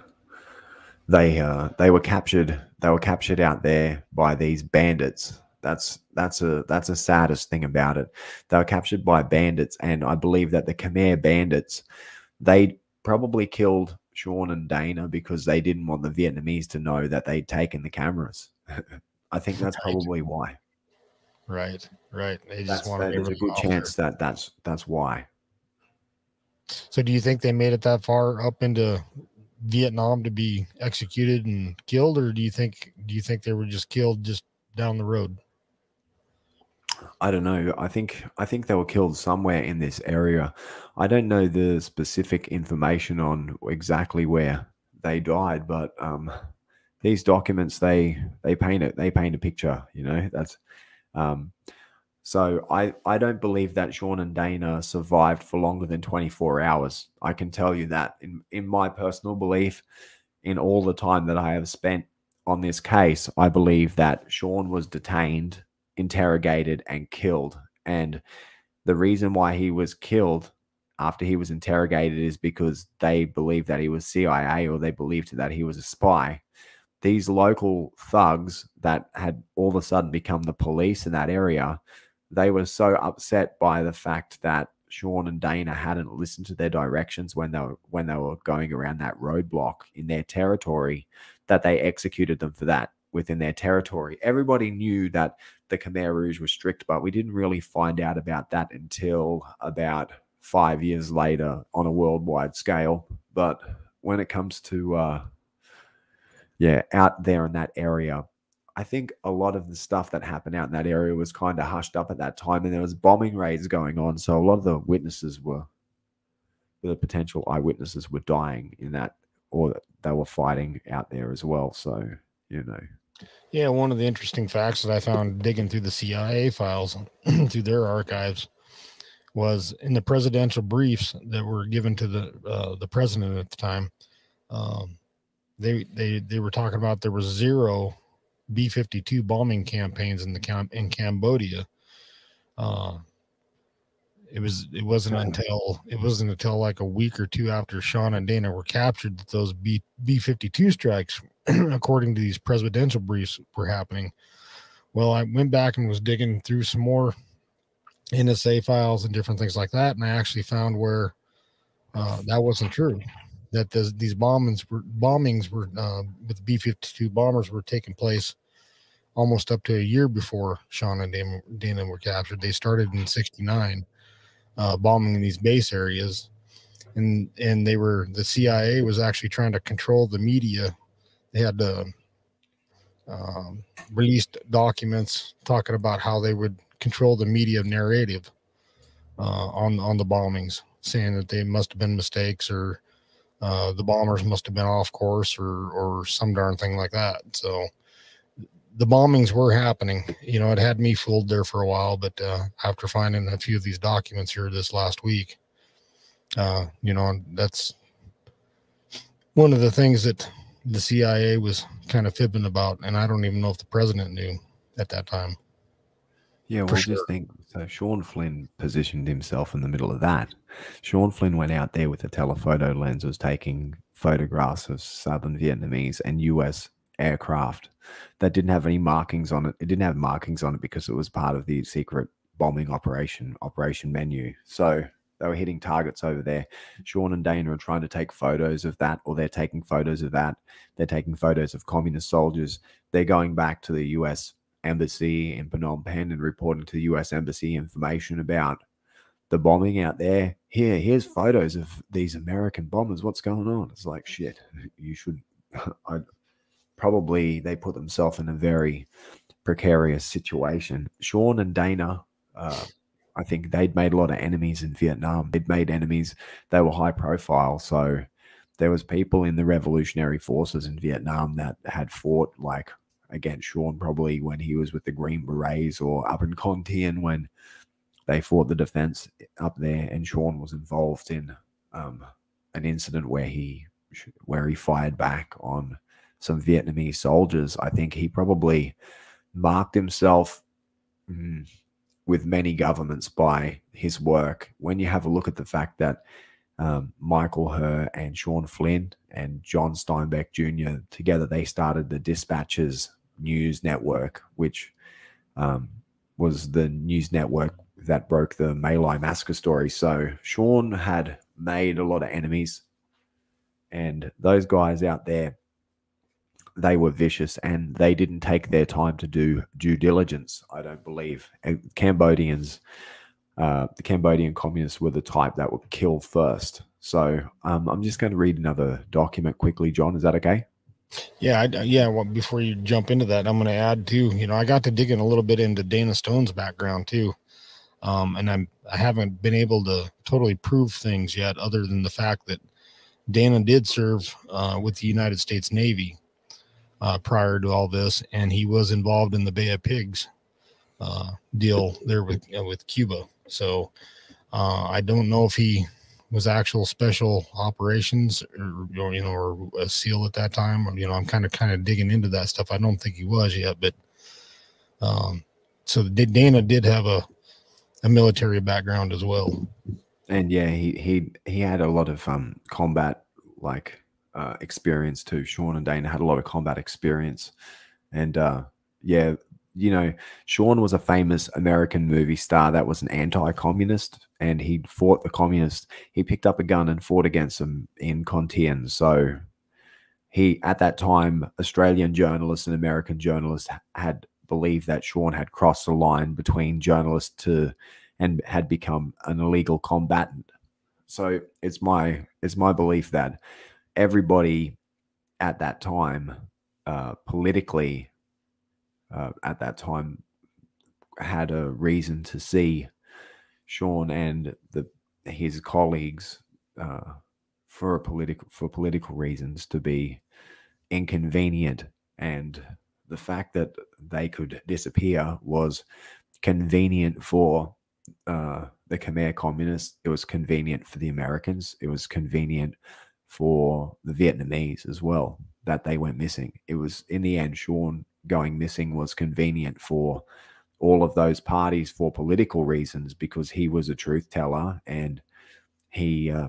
they uh, they were captured. They were captured out there by these bandits. That's that's a that's the saddest thing about it. They were captured by bandits, and I believe that the Khmer bandits they probably killed Sean and Dana because they didn't want the Vietnamese to know that they'd taken the cameras. I think that's Right. probably why. Right, right. They just That's, want to there's a good chance that that's that's why. So, do you think they made it that far up into Vietnam to be executed and killed, or do you think do you think they were just killed just down the road? I don't know. I think I think they were killed somewhere in this area. I don't know the specific information on exactly where they died, but um, these documents they they paint it. They paint a picture. You know that's. Um, so I I don't believe that Sean and Dana survived for longer than 24 hours. I can tell you that in in my personal belief, in all the time that I have spent on this case, I believe that Sean was detained interrogated and killed. And the reason why he was killed after he was interrogated is because they believed that he was CIA or they believed that he was a spy. These local thugs that had all of a sudden become the police in that area, they were so upset by the fact that Sean and Dana hadn't listened to their directions when they were when they were going around that roadblock in their territory that they executed them for that within their territory. Everybody knew that the Khmer Rouge was strict, but we didn't really find out about that until about five years later on a worldwide scale. But when it comes to, uh, yeah, out there in that area, I think a lot of the stuff that happened out in that area was kind of hushed up at that time, and there was bombing raids going on. So a lot of the witnesses were, the potential eyewitnesses were dying in that, or they were fighting out there as well. So you know, Yeah, one of the interesting facts that I found digging through the CIA files through their archives was in the presidential briefs that were given to the uh, the president at the time. Um, they they they were talking about there was zero B fifty two bombing campaigns in the camp in Cambodia. Uh, it was it wasn't until it wasn't until like a week or two after Sean and Dana were captured that those B B fifty two strikes according to these presidential briefs were happening. Well, I went back and was digging through some more NSA files and different things like that, and I actually found where uh, that wasn't true. That the, these bombings were bombings were uh, with B fifty two bombers were taking place almost up to a year before Sean and Dana, were captured. They started in '69, uh, bombing these base areas, and and they were the CIA was actually trying to control the media they had uh, um, released documents talking about how they would control the media narrative uh, on on the bombings, saying that they must have been mistakes or uh, the bombers must have been off course or or some darn thing like that. So the bombings were happening. You know, it had me fooled there for a while, but uh, after finding a few of these documents here this last week, uh, you know, that's one of the things that the CIA was kind of fibbing about, and I don't even know if the president knew at that time. Yeah, well, sure. just think. So Sean Flynn positioned himself in the middle of that. Sean Flynn went out there with a telephoto lens, was taking photographs of southern Vietnamese and U.S. aircraft that didn't have any markings on it. It didn't have markings on it because it was part of the secret bombing operation, operation menu. So they were hitting targets over there. Sean and Dana are trying to take photos of that, or they're taking photos of that. They're taking photos of communist soldiers. They're going back to the U.S embassy in Phnom Penh and reporting to the US embassy information about the bombing out there. Here, here's photos of these American bombers. What's going on? It's like shit. You should. I probably they put themselves in a very precarious situation. Sean and Dana, uh, I think they'd made a lot of enemies in Vietnam. They'd made enemies. They were high profile, so there was people in the revolutionary forces in Vietnam that had fought like against Sean probably when he was with the Green Berets or up in Con Thien when they fought the defense up there, and Sean was involved in um, an incident where he where he fired back on some Vietnamese soldiers. I think he probably marked himself mm, with many governments by his work. When you have a look at the fact that um, Michael Herr and Sean Flynn and John Steinbeck Jr. together, they started the Dispatches News Network, which um, was the news network that broke the My Lai massacre story. So Sean had made a lot of enemies, and those guys out there, they were vicious and they didn't take their time to do due diligence. I don't believe and Cambodians, uh, the Cambodian communists were the type that would kill first. So um, I'm just going to read another document quickly, John. Is that okay? Yeah, I, yeah. Well, before you jump into that, I'm going to add too. You know, I got to dig in a little bit into Dana Stone's background too, um, and I'm I haven't been able to totally prove things yet, other than the fact that Dana did serve uh, with the United States Navy uh, prior to all this, and he was involved in the Bay of Pigs uh, deal there with uh, with Cuba. So uh, I don't know if he was actual special operations or, you know or a seal at that time you know i'm kind of kind of digging into that stuff i don't think he was yet but um so dana did have a a military background as well and yeah he he he had a lot of um combat like uh experience too sean and dana had a lot of combat experience and uh yeah you know, Sean was a famous American movie star that was an anti-communist, and he fought the communists. He picked up a gun and fought against them in Con Thien. So he, at that time, Australian journalists and American journalists had believed that Sean had crossed the line between journalist to and had become an illegal combatant. So it's my it's my belief that everybody at that time, uh, politically uh, at that time had a reason to see Sean and the his colleagues uh, for a political for political reasons to be inconvenient, and the fact that they could disappear was convenient for uh, the Khmer communists. It was convenient for the Americans. It was convenient for the Vietnamese as well that they went missing. It was in the end, Sean going missing was convenient for all of those parties for political reasons because he was a truth teller and he uh,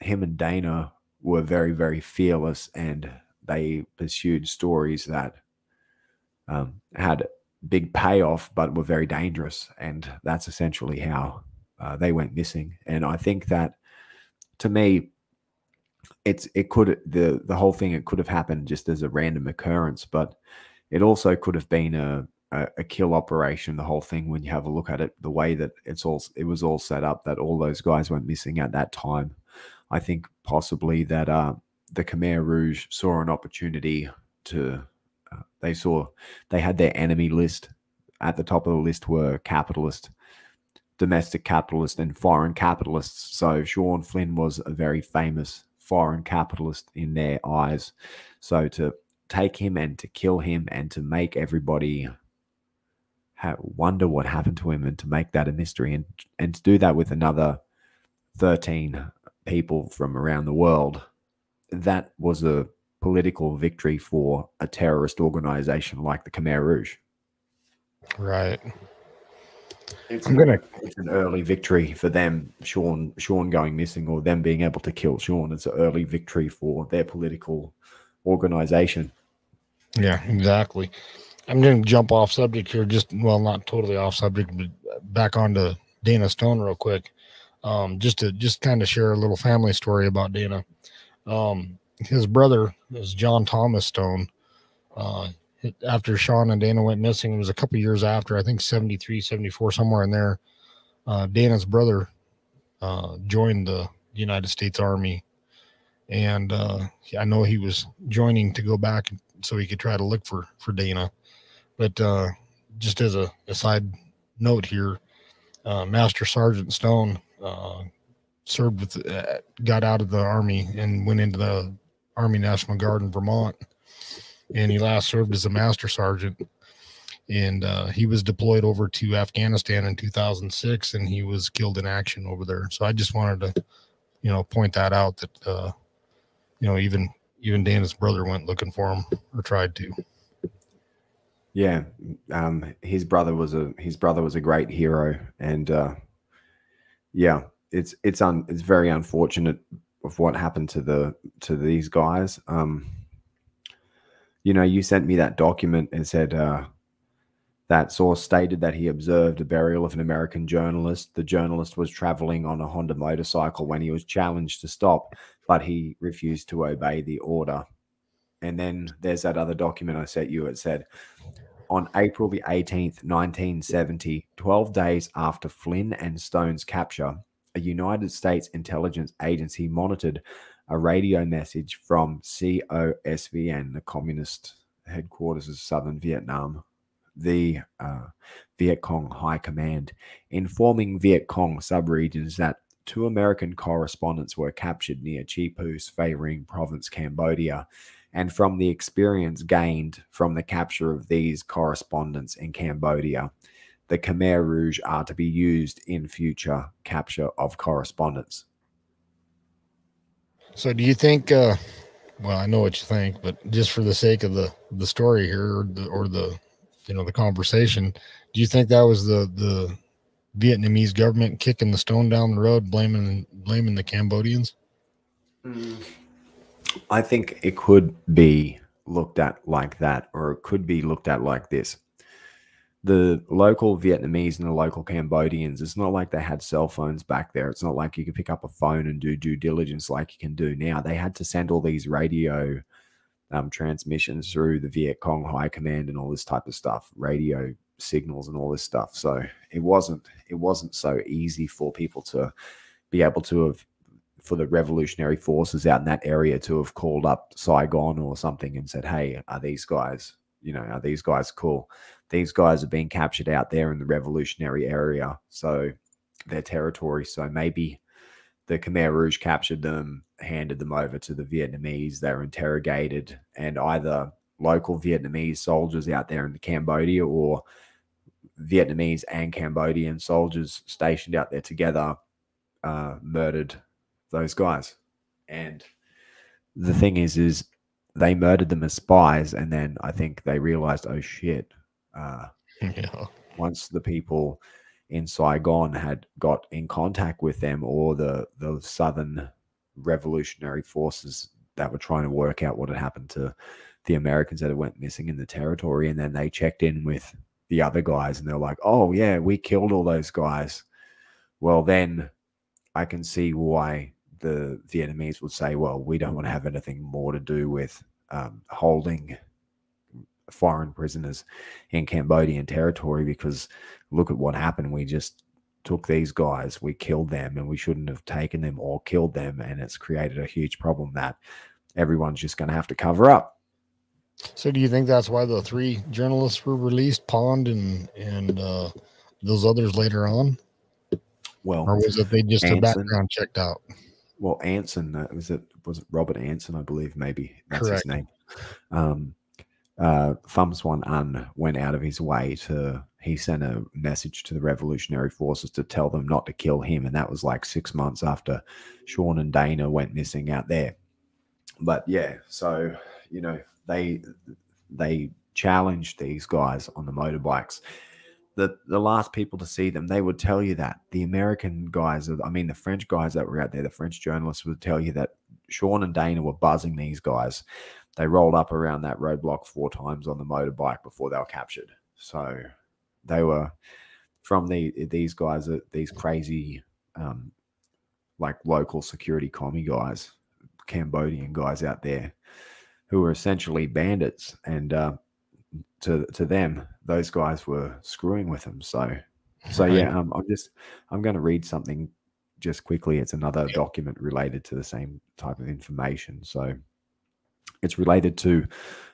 him and Dana were very very fearless and they pursued stories that um, had big payoff but were very dangerous and that's essentially how uh, they went missing and I think that to me it's it could the the whole thing it could have happened just as a random occurrence but it also could have been a, a, a kill operation. The whole thing, when you have a look at it, the way that it's all it was all set up, that all those guys went missing at that time. I think possibly that uh, the Khmer Rouge saw an opportunity to. Uh, they saw they had their enemy list. At the top of the list were capitalist, domestic capitalists, and foreign capitalists. So Sean Flynn was a very famous foreign capitalist in their eyes. So to take him and to kill him and to make everybody wonder what happened to him and to make that a mystery and and to do that with another 13 people from around the world that was a political victory for a terrorist organization like the Khmer Rouge right it's, I'm gonna it's an early victory for them Sean Sean going missing or them being able to kill Sean it's an early victory for their political organization yeah, exactly. I'm going to jump off subject here, just well, not totally off subject, but back onto Dana Stone real quick. Um, just to just kind of share a little family story about Dana. Um, his brother is John Thomas Stone. Uh, after Sean and Dana went missing, it was a couple years after, I think 73, 74, somewhere in there. Uh, Dana's brother uh, joined the United States Army. And uh, I know he was joining to go back so he could try to look for, for Dana. But uh, just as a, a side note here, uh, Master Sergeant Stone uh, served with, got out of the Army and went into the Army National Guard in Vermont and he last served as a master sergeant. And uh, he was deployed over to Afghanistan in 2006, and he was killed in action over there. So I just wanted to, you know, point that out that, uh, you know, even even Dana's brother went looking for him or tried to. Yeah, um, his brother was a his brother was a great hero, and uh, yeah, it's it's un it's very unfortunate of what happened to the to these guys. Um, you know, you sent me that document and said uh, that source stated that he observed a burial of an American journalist. The journalist was traveling on a Honda motorcycle when he was challenged to stop, but he refused to obey the order. And then there's that other document I sent you. It said, on April the 18th, 1970, 12 days after Flynn and Stone's capture, a United States intelligence agency monitored a radio message from COSVN, the Communist headquarters of Southern Vietnam, the uh, Viet Cong High Command, informing Viet Cong subregions that two American correspondents were captured near Chipu, Svay Rieng Province, Cambodia. And from the experience gained from the capture of these correspondents in Cambodia, the Khmer Rouge are to be used in future capture of correspondents. So do you think uh well, I know what you think, but just for the sake of the the story here or the, or the you know the conversation, do you think that was the the Vietnamese government kicking the stone down the road, blaming blaming the Cambodians? Mm. I think it could be looked at like that, or it could be looked at like this the local Vietnamese and the local Cambodians, it's not like they had cell phones back there. It's not like you could pick up a phone and do due diligence like you can do now. They had to send all these radio um, transmissions through the Viet Cong High Command and all this type of stuff, radio signals and all this stuff. So it wasn't it wasn't so easy for people to be able to have for the revolutionary forces out in that area to have called up Saigon or something and said, "Hey, are these guys you know, are these guys cool? These guys are being captured out there in the revolutionary area, so their territory. So maybe the Khmer Rouge captured them, handed them over to the Vietnamese. They were interrogated, and either local Vietnamese soldiers out there in Cambodia or Vietnamese and Cambodian soldiers stationed out there together uh, murdered those guys. And the thing is, is they murdered them as spies, and then I think they realized, oh shit. Uh, yeah. Once the people in Saigon had got in contact with them, or the the Southern Revolutionary Forces that were trying to work out what had happened to the Americans that had went missing in the territory, and then they checked in with the other guys, and they're like, "Oh yeah, we killed all those guys." Well, then I can see why the Vietnamese would say, well, we don't want to have anything more to do with um, holding foreign prisoners in Cambodian territory because look at what happened. We just took these guys, we killed them, and we shouldn't have taken them or killed them. And it's created a huge problem that everyone's just going to have to cover up. So, do you think that's why the three journalists were released, Pond and and uh, those others later on? Well, or was it they just Anson, their background checked out? Well, Anson, uh, was it was it Robert Anson, I believe, maybe that's Correct. his name. Um, uh, Pham Xuan An went out of his way to he sent a message to the revolutionary forces to tell them not to kill him, and that was like six months after Sean and Dana went missing out there. But yeah, so you know they they challenged these guys on the motorbikes the the last people to see them, they would tell you that the American guys, I mean the French guys that were out there, the French journalists would tell you that Sean and Dana were buzzing these guys. They rolled up around that roadblock four times on the motorbike before they were captured. So they were from the these guys, these crazy, um, like local security commie guys, Cambodian guys out there, who were essentially bandits and. Uh, to to them, those guys were screwing with them. So, so yeah, um, I'm just I'm going to read something just quickly. It's another document related to the same type of information. So, it's related to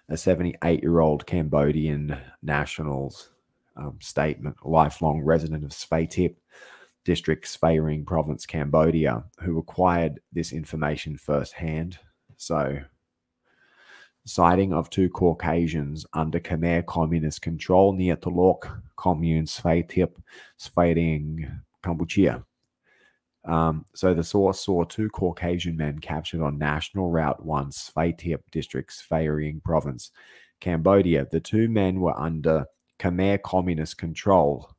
a 78 year old Cambodian national's um, statement, lifelong resident of svaitip district, Svay Rieng province, Cambodia, who acquired this information firsthand. So, sighting of two Caucasians under Khmer communist control near Talok commune, Svay Tip, Svay Rieng, Kampuchea. Um, so the source saw two Caucasian men captured on National Route 1, Svay Tip district, Svay Rieng province, Cambodia. The two men were under Khmer communist control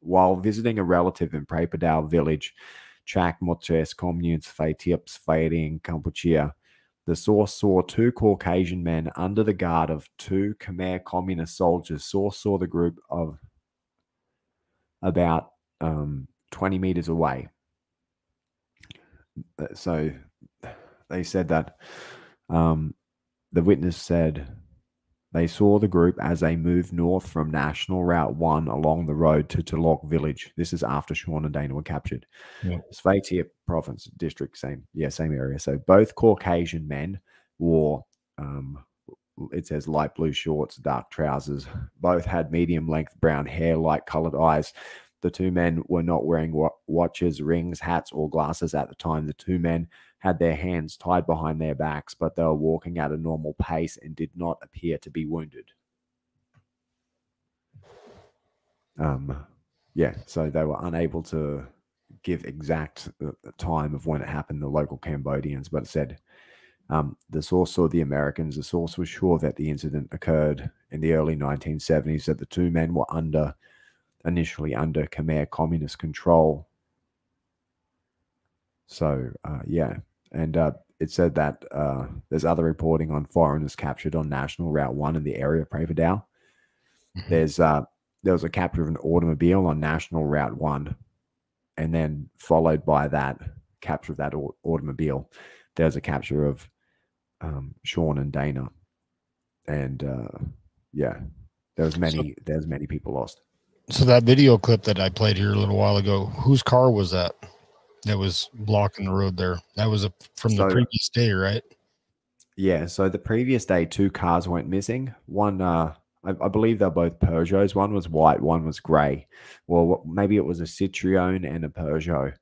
while visiting a relative in Prapradal village, Chak Motres commune, Svay Tip, Svay Rieng, Kampuchea. The source saw two Caucasian men under the guard of two Khmer communist soldiers. Source saw the group of about um, 20 meters away. Uh, so they said that um, the witness said they saw the group as they moved north from National Route 1 along the road to Talok village. This is after Sean and Dana were captured. Yeah. Svay Tip province, district, same, yeah, same area. So both Caucasian men wore, um, it says light blue shorts, dark trousers. Both had medium length brown hair, light colored eyes. The two men were not wearing wa- watches, rings, hats, or glasses at the time. The two men had their hands tied behind their backs, but they were walking at a normal pace and did not appear to be wounded. Um, yeah, so they were unable to give exact uh, time of when it happened. The local Cambodians, but it said um, the source saw the Americans. The source was sure that the incident occurred in the early 1970s. That the two men were under initially under Khmer communist control. So uh, yeah, and uh, it said that uh, there's other reporting on foreigners captured on National Route One in the area of Prapradal. Mhm. There's uh, there was a capture of an automobile on National Route One, and then followed by that capture of that au- automobile, there's a capture of um, Sean and Dana, and uh, yeah, there was many there's many people lost. So that video clip that I played here a little while ago, whose car was that? That was blocking the road there. That was a, from the previous day, right? Yeah, so the previous day, two cars went missing. One, uh, I, I believe they're both Peugeots. One was white, one was grey. Well, what- maybe it was a Citroen and a Peugeot.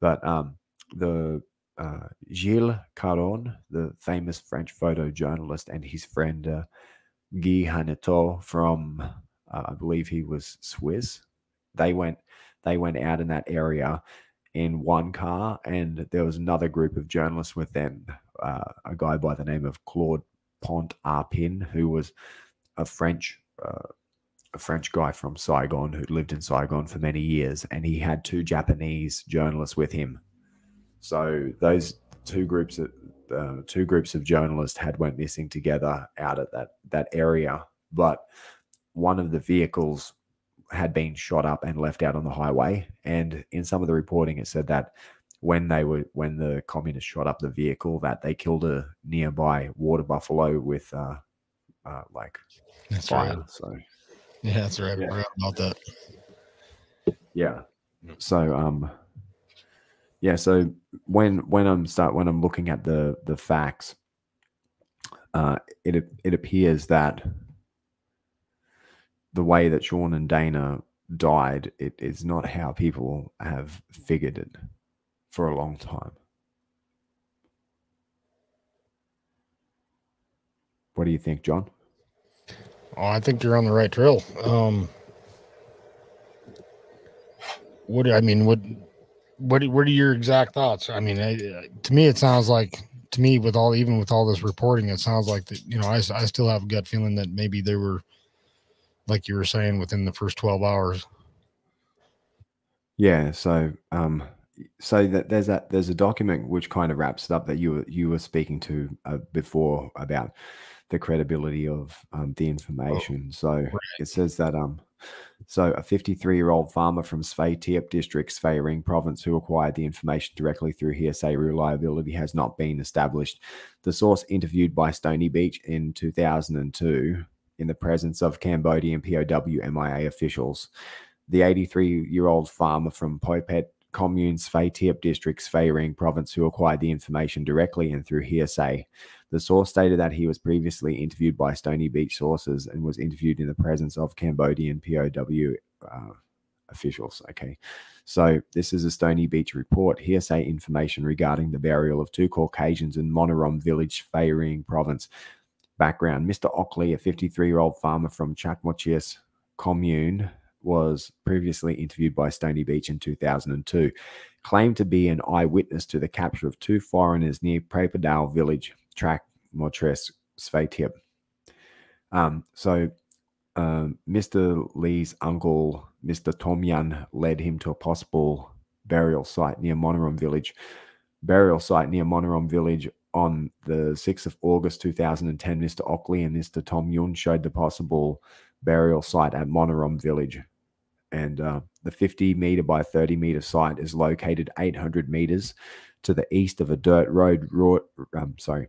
But um, the uh, Gilles Caron, the famous French photojournalist, and his friend uh, Guy Hannoteaux from, uh, I believe he was Swiss. They went, they went out in that area in one car, and there was another group of journalists with them uh, a guy by the name of Claude Pont Arpin, who was a French uh, a French guy from Saigon who lived in Saigon for many years, and he had two Japanese journalists with him. So those two groups of uh, two groups of journalists had went missing together out at that that area, but one of the vehicles had been shot up and left out on the highway. And in some of the reporting, it said that when they were when the communists shot up the vehicle that they killed a nearby water buffalo with uh, uh like That's fire. right. So Yeah, that's right. Yeah. about that. yeah. So um yeah, so when when I'm start when I'm looking at the the facts, uh it it appears that the way that Sean and Dana died, it is not how people have figured it for a long time. What do you think, John? Oh, I think you're on the right trail. Um, what I mean, what, what, what are your exact thoughts? I mean, I, to me, it sounds like to me with all even with all this reporting, it sounds like that you know I, I still have a gut feeling that maybe they were like you were saying within the first twelve hours. Yeah, so um so that there's that there's a document which kind of wraps it up that you were you were speaking to uh, before about the credibility of um, the information. So it says that um so a 53 year old farmer from Svay Tip district, Svay Rieng province, who acquired the information directly through hearsay reliability has not been established. The source interviewed by Stony Beach in 2002 in the presence of Cambodian POW MIA officials. The 83 year old farmer from Poipet commune Svay Tiep district, Svay Rieng province, who acquired the information directly and through hearsay. The source stated that he was previously interviewed by Stony Beach sources and was interviewed in the presence of Cambodian POW uh, officials. Okay. So this is a Stony Beach report, hearsay information regarding the burial of two Caucasians in Monorom village, Svay Rieng province. Background Mr. Ockley, a 53 year old farmer from Chakmochias commune, was previously interviewed by Stony Beach in 2002, claimed to be an eyewitness to the capture of two foreigners near Prapadale village, Track Motres Svatip. Um, so um, Mr. Lee's uncle, Mr. Tom Yan, led him to a possible burial site near Monorom village. Burial site near Monorom village on the 6th of August 2010. Mr. Ockley and Mr. Tom Yun showed the possible burial site at Monorom village and uh, the 50 meter by 30 meter site is located 800 meters to the east of a dirt road. Ro- um, sorry,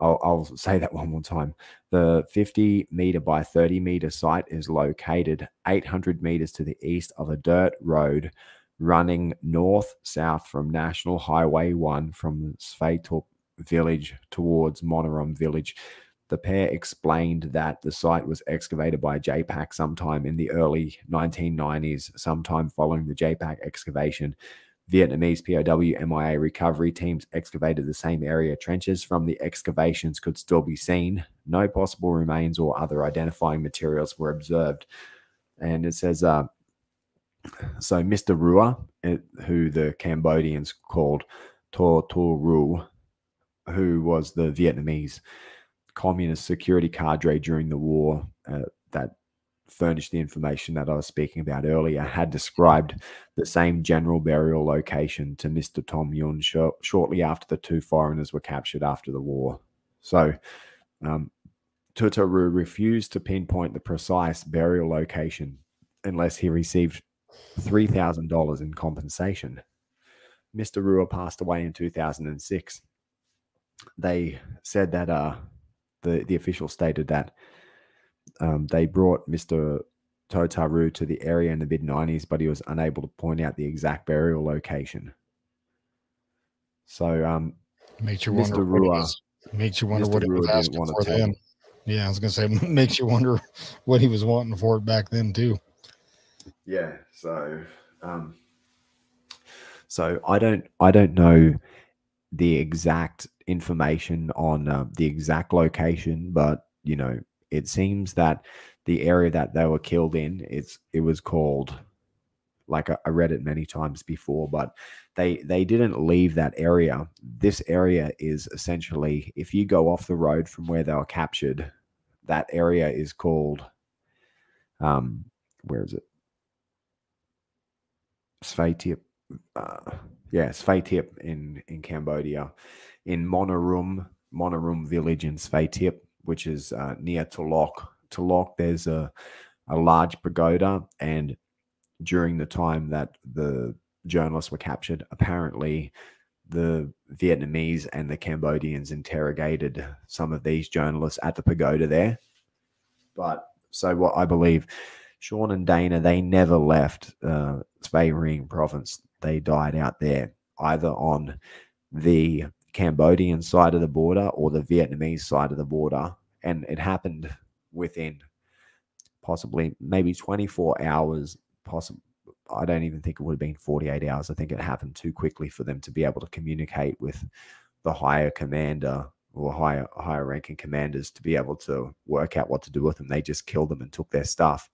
I'll, I'll, say that one more time. The 50 meter by 30 meter site is located 800 meters to the east of a dirt road running north south from National Highway 1 from Svaytup village towards Monorom village the pair explained that the site was excavated by JPAC sometime in the early 1990s, sometime following the JPAC excavation. Vietnamese POW MIA recovery teams excavated the same area. Trenches from the excavations could still be seen. No possible remains or other identifying materials were observed. And it says, uh, so Mr. Rua, who the Cambodians called Tor Tor Ru, who was the Vietnamese communist security cadre during the war uh, that furnished the information that I was speaking about earlier had described the same general burial location to Mr. Tom Yun sh- shortly after the two foreigners were captured after the war. So, um, Tutaru refused to pinpoint the precise burial location unless he received $3,000 in compensation. Mr. Rua passed away in 2006. They said that uh, the, the official stated that um, they brought Mr. Totaru to the area in the mid 90s, but he was unable to point out the exact burial location. So, um, makes you wonder. Mr. Rua, makes you wonder Mr. what he was asking for then. Yeah, I was gonna say makes you wonder what he was wanting for it back then too. Yeah. So, um, so I don't, I don't know the exact information on uh, the exact location, but you know, it seems that the area that they were killed in, it's it was called like I, read it many times before, but they they didn't leave that area. This area is essentially if you go off the road from where they were captured, that area is called um where is it? Svatip. Uh, yeah, Svatip in in Cambodia in Monorum, Monorum village in Svatip, which is uh, near Tolok. Tolok, there's a, a large pagoda, and during the time that the journalists were captured, apparently the Vietnamese and the Cambodians interrogated some of these journalists at the pagoda there. But so what I believe, Sean and Dana, they never left uh, Svay Rieng province. They died out there, either on the Cambodian side of the border or the Vietnamese side of the border. And it happened within possibly maybe 24 hours, possible. I don't even think it would have been 48 hours. I think it happened too quickly for them to be able to communicate with the higher commander or higher higher ranking commanders to be able to work out what to do with them. They just killed them and took their stuff.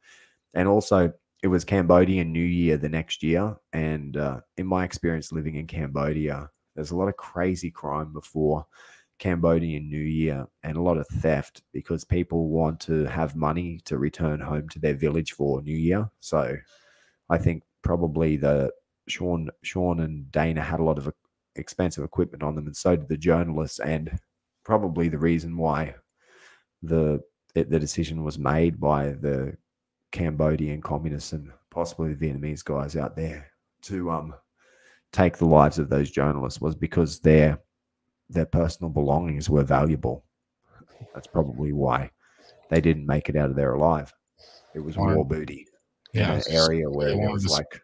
And also, it was Cambodian New Year the next year. And uh, in my experience living in Cambodia, there's a lot of crazy crime before Cambodian New Year and a lot of theft because people want to have money to return home to their village for New Year. So I think probably the Sean Sean and Dana had a lot of expensive equipment on them, and so did the journalists, and probably the reason why the the decision was made by the Cambodian communists and possibly the Vietnamese guys out there to um take the lives of those journalists was because their their personal belongings were valuable. That's probably why. they didn't make it out of there alive. It was war booty Yeah, in an area where it was like,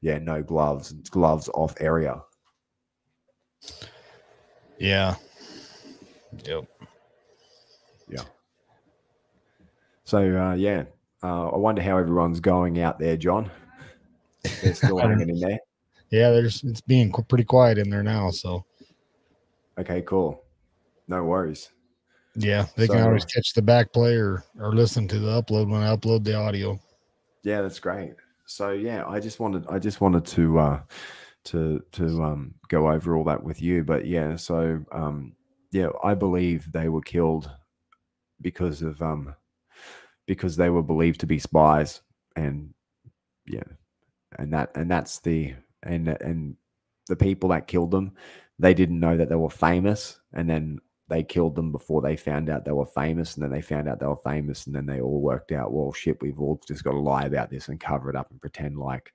yeah, no gloves, it's gloves off area. Yeah. Yep. Yeah. So uh, yeah, uh, I wonder how everyone's going out there, John. If They're still hanging in there. Yeah, there's it's being qu- pretty quiet in there now. So Okay, cool. No worries. yeah, they So, can always catch the back play or, or listen to the upload when I upload the audio. Yeah, that's great. So yeah, I just wanted I just wanted to uh to to um go over all that with you. But yeah, so um yeah, I believe they were killed because of um because they were believed to be spies and yeah. And that and that's the and and the people that killed them, they didn't know that they were famous and then they killed them before they found out they were famous and then they found out they were famous and then they all worked out well shit we've all just got to lie about this and cover it up and pretend like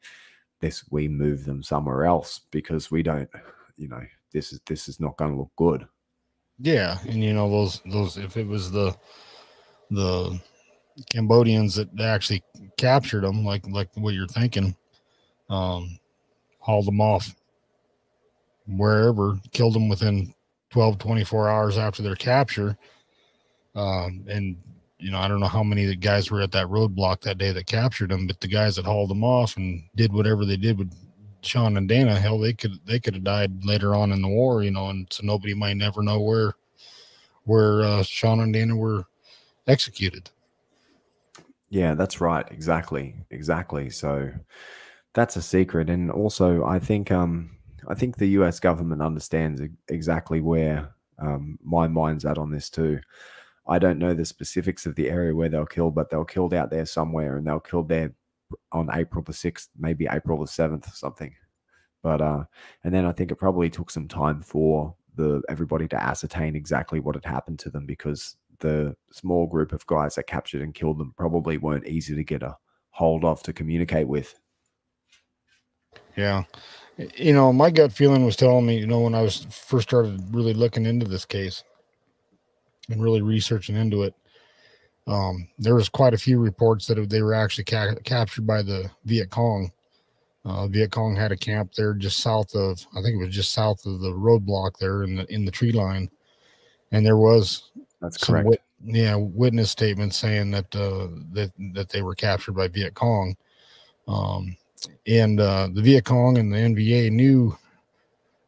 this we move them somewhere else because we don't you know this is this is not going to look good Yeah, and you know those those if it was the the Cambodians that actually captured them, like like what you're thinking, um, hauled them off wherever, killed them within 12, 24 hours after their capture. Um, and you know, I don't know how many of the guys were at that roadblock that day that captured them, but the guys that hauled them off and did whatever they did with Sean and Dana, hell, they could they could have died later on in the war, you know, and so nobody might never know where where uh, Sean and Dana were executed. Yeah, that's right. Exactly. Exactly. So that's a secret. And also I think um I think the US government understands exactly where um my mind's at on this too. I don't know the specifics of the area where they'll killed, but they'll killed out there somewhere and they'll killed there on April the 6th, maybe April the 7th or something. But uh and then I think it probably took some time for the everybody to ascertain exactly what had happened to them because the small group of guys that captured and killed them probably weren't easy to get a hold of to communicate with. Yeah. You know, my gut feeling was telling me, you know, when I was first started really looking into this case and really researching into it, um, there was quite a few reports that they were actually ca- captured by the Viet Cong. Uh, Viet Cong had a camp there just south of, I think it was just south of the roadblock there in the in the tree line, and there was That's correct. wit- yeah, witness statements saying that uh, that that they were captured by Viet Cong, um, and uh, the Viet Cong and the NVA knew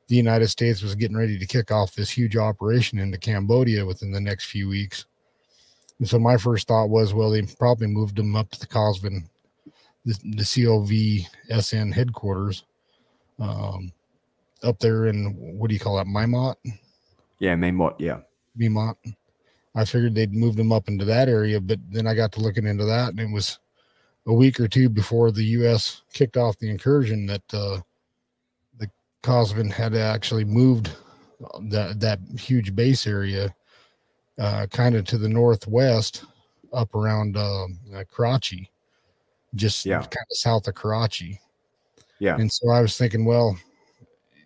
the United States was getting ready to kick off this huge operation into Cambodia within the next few weeks. And so my first thought was, well, they probably moved them up to the COSVN, the, the COSVN headquarters, um, up there in what do you call that, Maimot? yeah, what? Yeah. Vermont. I figured they'd moved them up into that area, but then I got to looking into that, and it was a week or two before the U.S. kicked off the incursion that uh, the COSVN had actually moved that that huge base area uh, kind of to the northwest, up around uh, uh, Kratie, just Yeah. kind of south of Kratie. Yeah. And so I was thinking, well,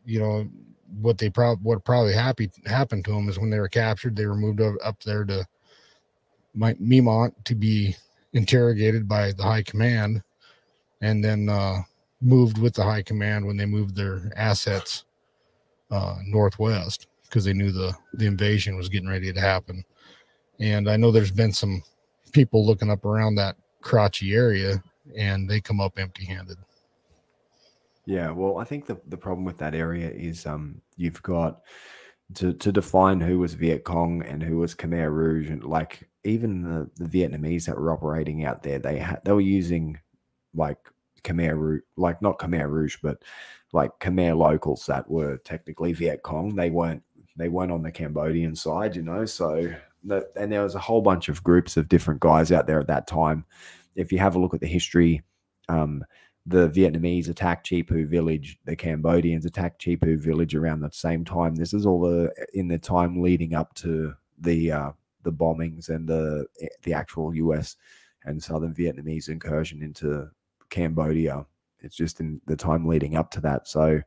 you know, what they probably what probably happy happened to them is when they were captured, they were moved up, there to my Memont to be interrogated by the high command, and then uh, moved with the high command when they moved their assets uh, northwest because they knew the the invasion was getting ready to happen. And I know there's been some people looking up around that Kratie area, and they come up empty-handed. Yeah, well, I think the, the problem with that area is um you've got to to define who was Viet Cong and who was Khmer Rouge and like even the, the Vietnamese that were operating out there, they had they were using like Khmer Rouge, like not Khmer Rouge, but like Khmer locals that were technically Viet Cong. They weren't they weren't on the Cambodian side, you know. So and there was a whole bunch of groups of different guys out there at that time. If you have a look at the history, um, the Vietnamese attacked Chipu village, the Cambodians attacked Chipu village around the same time. This is all the in the time leading up to the uh, the bombings and the the actual U.S. and Southern Vietnamese incursion into Cambodia. It's just in the time leading up to that. So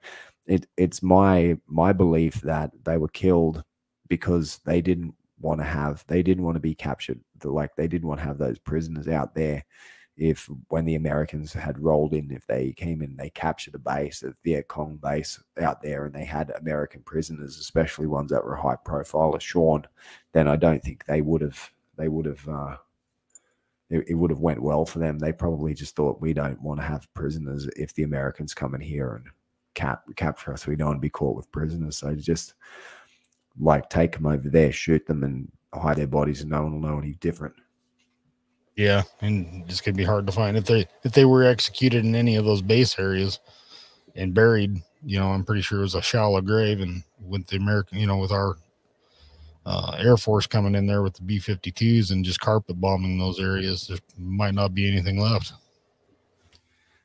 it it's my my belief that they were killed because they didn't want to have they didn't want to be captured the, like they didn't want to have those prisoners out there if when the Americans had rolled in, if they came in, they captured a base, a Viet Cong base out there, and they had American prisoners, especially ones that were high profile as Sean, then I don't think they would have they would have uh, it, it would have went well for them. They probably just thought we don't want to have prisoners if the Americans come in here and cap capture us. We don't want to be caught with prisoners. So just like take them over there, shoot them, and hide their bodies, and no one will know any different. Yeah, and it's gonna be hard to find if they if they were executed in any of those base areas and buried. You know, I'm pretty sure it was a shallow grave, and with the American, you know, with our uh, Air Force coming in there with the B-52s and just carpet bombing those areas, there might not be anything left.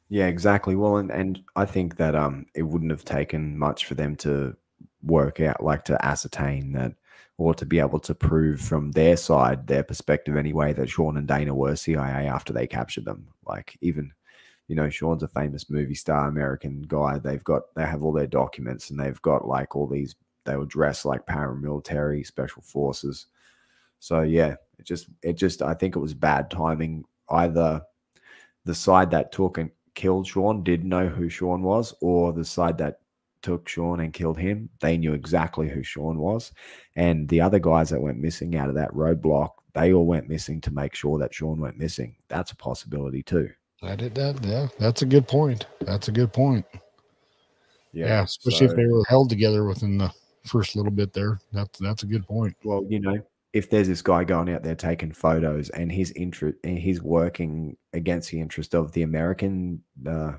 Yeah, exactly. Well, and, and I think that um it wouldn't have taken much for them to work out, like to ascertain that, or to be able to prove from their side, their perspective anyway, that Sean and Dana were CIA after they captured them. Like even, you know, Sean's a famous movie star, American guy. They've got they have all their documents and they've got like all these. They were dressed like paramilitary special forces. So yeah, it just it just I think it was bad timing. Either the side that took and killed Sean did know who Sean was, or the side that took Sean and killed him, they knew exactly who Sean was. And the other guys that went missing out of that roadblock, they all went missing to make sure that Sean went missing. That's a possibility too. I did that. Yeah, that's a good point. That's a good point. Yeah, especially so- if they were held together within the first little bit there. That's that's a good point. well, you know, if there's this guy going out there taking photos and his interest he's working against the interest of the American uh,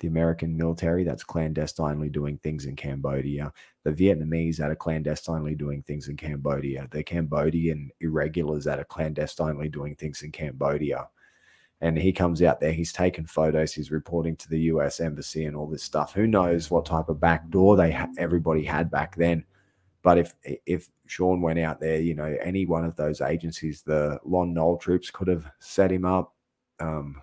the American military that's clandestinely doing things in Cambodia, the Vietnamese that are clandestinely doing things in Cambodia, the Cambodian irregulars that are clandestinely doing things in Cambodia. And he comes out there, he's taking photos, he's reporting to the US embassy and all this stuff. Who knows what type of back door they ha- everybody had back then? But if if Sean went out there, you know, any one of those agencies, the Lon Nol troops could have set him up. Um,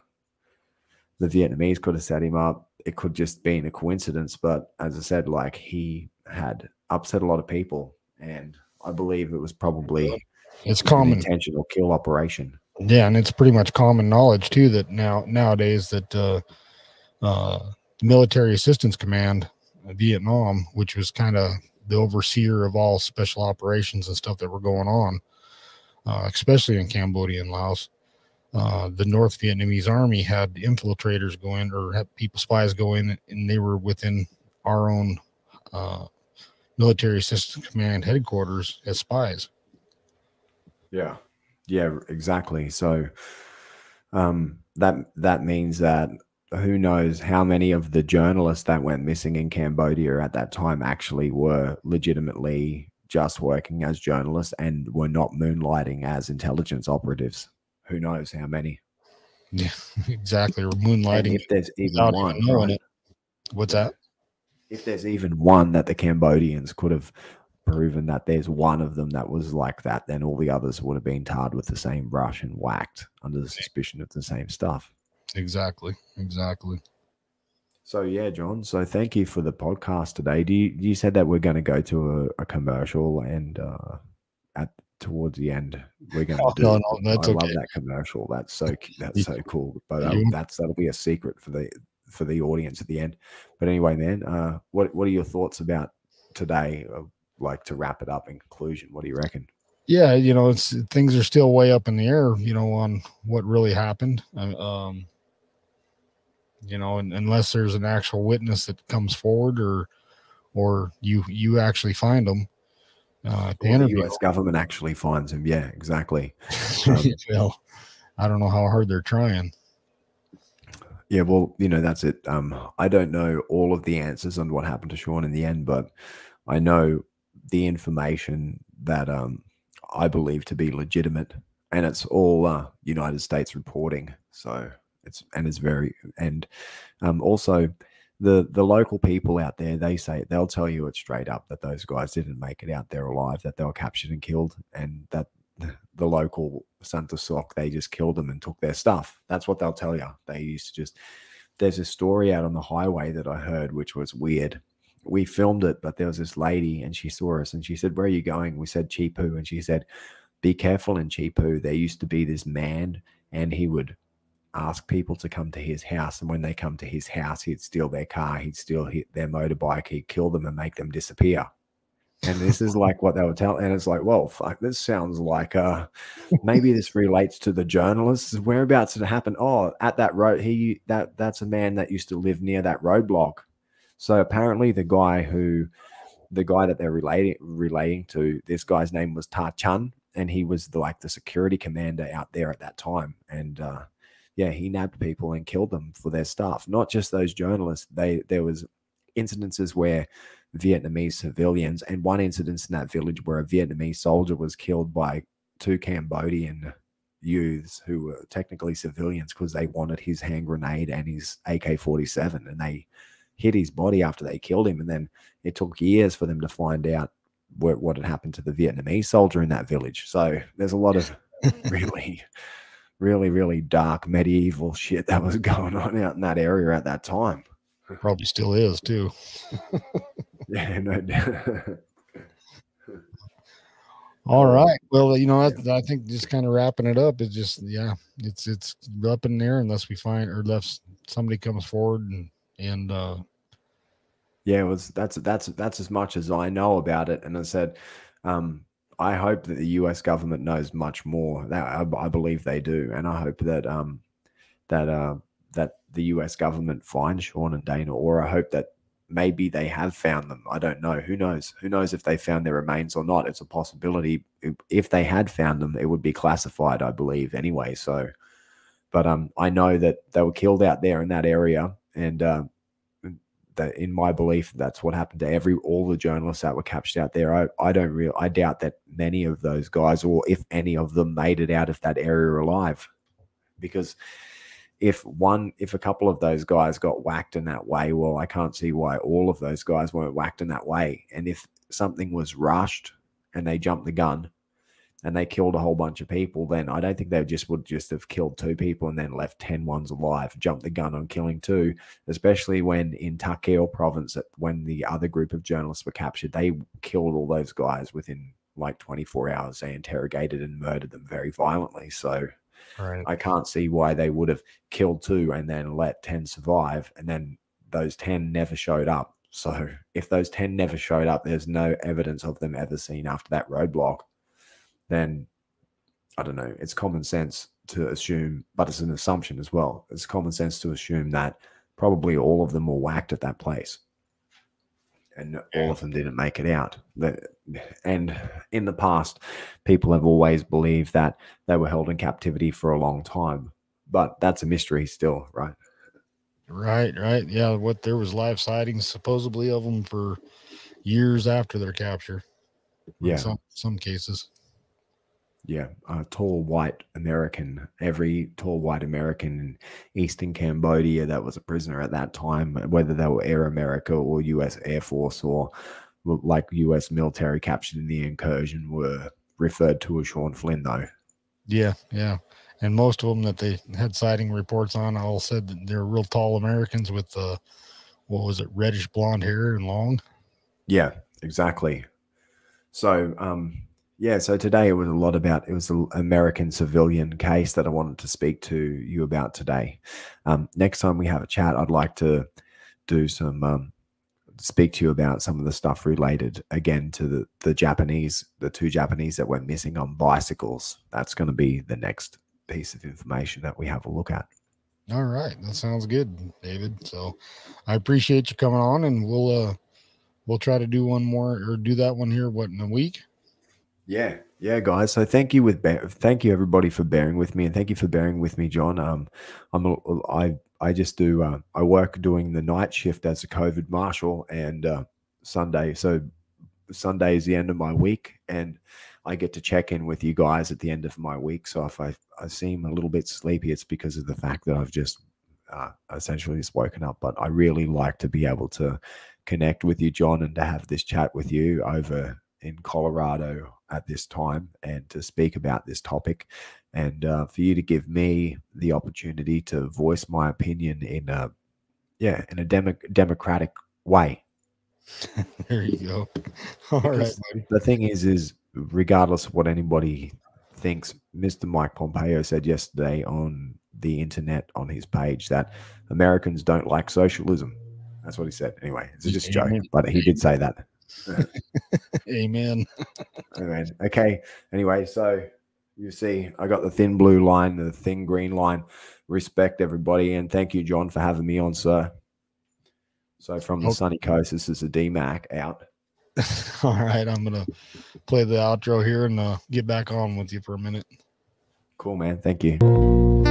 the Vietnamese could have set him up. It could just been a coincidence, but as I said, like he had upset a lot of people, and I believe it was probably It's an common. intentional kill operation. Yeah, and it's pretty much common knowledge too that now nowadays that uh, uh, Military Assistance Command, Vietnam, which was kind of the overseer of all special operations and stuff that were going on, uh, especially in Cambodia and Laos. Uh, the North Vietnamese Army had infiltrators go in or had people spies go in, and they were within our own uh, Military Assistance Command headquarters as spies. Yeah. Yeah, exactly. So um that that means that who knows how many of the journalists that went missing in Cambodia at that time actually were legitimately just working as journalists and were not moonlighting as intelligence operatives. Who knows how many? Yeah, exactly. Or And moonlighting. if there's even one, even right? What's that? if there's even one that the Cambodians could have proven that there's one of them that was like that, then all the others would have been tarred with the same brush and whacked under the suspicion of the same stuff. Exactly. Exactly. So yeah, John. So thank you for the podcast today. Do you you said that we're going to go to a, a commercial and uh, at towards the end we're going to Oh, do. no, no, I okay. love that commercial. That's so that's so cool. But um, that's that'll be a secret for the for the audience at the end. But anyway, man, uh, what what are your thoughts about today? Uh, like to wrap it up in conclusion, what do you reckon? Yeah, you know, it's things are still way up in the air, you know, on what really happened. Um, you know, unless there's an actual witness that comes forward, or or you you actually find them uh, the. U.S. government actually finds him. Yeah, exactly. um, well, I don't know how hard they're trying. Yeah, well, you know, that's it. Um, I don't know all of the answers on what happened to Sean in the end, but I know the information that um I believe to be legitimate, and it's all uh, United States reporting. So it's and it's very and um also the the local people out there they say they'll tell you it straight up that those guys didn't make it out there alive, that they were captured and killed, and that the local Santa Sock, they just killed them and took their stuff. That's what they'll tell you. They used to just. There's a story out on the highway that I heard, which was weird. We filmed it, but there was this lady and she saw us and she said, Where are you going? We said Chipu. And she said, be careful in Chipu. There used to be this man, and he would ask people to come to his house. And when they come to his house, he'd steal their car, he'd steal their motorbike, he'd kill them and make them disappear. And this is like what they were telling. And it's like, well, fuck, this sounds like uh maybe this relates to the journalists. Whereabouts did it happen? Oh, at that road, he that that's a man that used to live near that roadblock. So apparently the guy who the guy that they're relating relating to, this guy's name was Ta Chun, and he was the, like the security commander out there at that time. And uh yeah, he nabbed people and killed them for their stuff. Not just those journalists. They there was incidences where Vietnamese civilians, and one incident in that village where a Vietnamese soldier was killed by two Cambodian youths who were technically civilians because they wanted his hand grenade and his AK 47, and they hit his body after they killed him. And then it took years for them to find out what, what had happened to the Vietnamese soldier in that village. So there's a lot of really, really, really dark medieval shit that was going on out in that area at that time. Probably still is too. Yeah, no doubt. All right. Well, you know, that's, I think just kind of wrapping it up is just yeah, it's it's up in there unless we find or unless somebody comes forward and and uh yeah, it was that's that's that's as much as I know about it. And I said, um, I hope that the U.S. government knows much more. That I, I believe they do, and I hope that um that uh that the U.S. government finds Sean and Dana, or I hope that maybe they have found them. I don't know. Who knows? Who knows if they found their remains or not? It's a possibility. If they had found them, it would be classified, I believe, anyway. So, but um, I know that they were killed out there in that area, and uh, that in my belief, that's what happened to every all the journalists that were captured out there. I I don't real I doubt that many of those guys, or if any of them, made it out of that area alive, because if one if a couple of those guys got whacked in that way well i can't see why all of those guys weren't whacked in that way and if something was rushed and they jumped the gun and they killed a whole bunch of people then i don't think they just would just have killed two people and then left 10 ones alive jumped the gun on killing two especially when in Takeo province when the other group of journalists were captured they killed all those guys within like 24 hours they interrogated and murdered them very violently so right. I can't see why they would have killed two and then let 10 survive. And then those 10 never showed up. So if those 10 never showed up, there's no evidence of them ever seen after that roadblock, then I don't know. It's common sense to assume, but it's an assumption as well. It's common sense to assume that probably all of them were whacked at that place and all of them didn't make it out. And in the past, people have always believed that they were held in captivity for a long time, but that's a mystery still, right? Right, right. Yeah, what there was live sightings supposedly of them for years after their capture. Yeah, some some cases. Yeah, a tall white American. Every tall white American in Eastern Cambodia that was a prisoner at that time, whether they were Air America or U.S. Air Force or like U.S. military captured in the incursion, were referred to as Sean Flynn, though. Yeah, yeah, and most of them that they had sighting reports on all said that they're real tall Americans with uh, what was it, reddish blonde hair and long. Yeah, exactly. So, um, yeah, so today it was a lot about it was the American civilian case that I wanted to speak to you about today. Um, next time we have a chat, I'd like to do some um, speak to you about some of the stuff related again to the the Japanese, the two Japanese that went missing on bicycles. That's going to be the next piece of information that we have a look at. All right, that sounds good, David. So I appreciate you coming on, and we'll uh we'll try to do one more or do that one here. What in a week? Yeah, yeah, guys. So thank you with bear- thank you everybody for bearing with me, and thank you for bearing with me, John. Um, I'm a, I I just do uh, I work doing the night shift as a COVID marshal, and uh, Sunday. So Sunday is the end of my week, and I get to check in with you guys at the end of my week. So if I I seem a little bit sleepy, it's because of the fact that I've just uh, essentially just woken up. But I really like to be able to connect with you, John, and to have this chat with you over in Colorado at this time and to speak about this topic, and uh, for you to give me the opportunity to voice my opinion in a yeah in a democratic way. there you go. All because right. The thing is, is regardless of what anybody thinks, Mr. Mike Pompeo said yesterday on the internet on his page that Americans don't like socialism. That's what he said. Anyway, it's just a joke, but he did say that. Amen. Amen. Okay. Anyway, so you see, I got the thin blue line, the thin green line. Respect everybody, and thank you, John, for having me on, sir. So from the okay. sunny coast, this is the DMAC out. All right, I'm gonna play the outro here and uh, get back on with you for a minute. Cool, man. Thank you.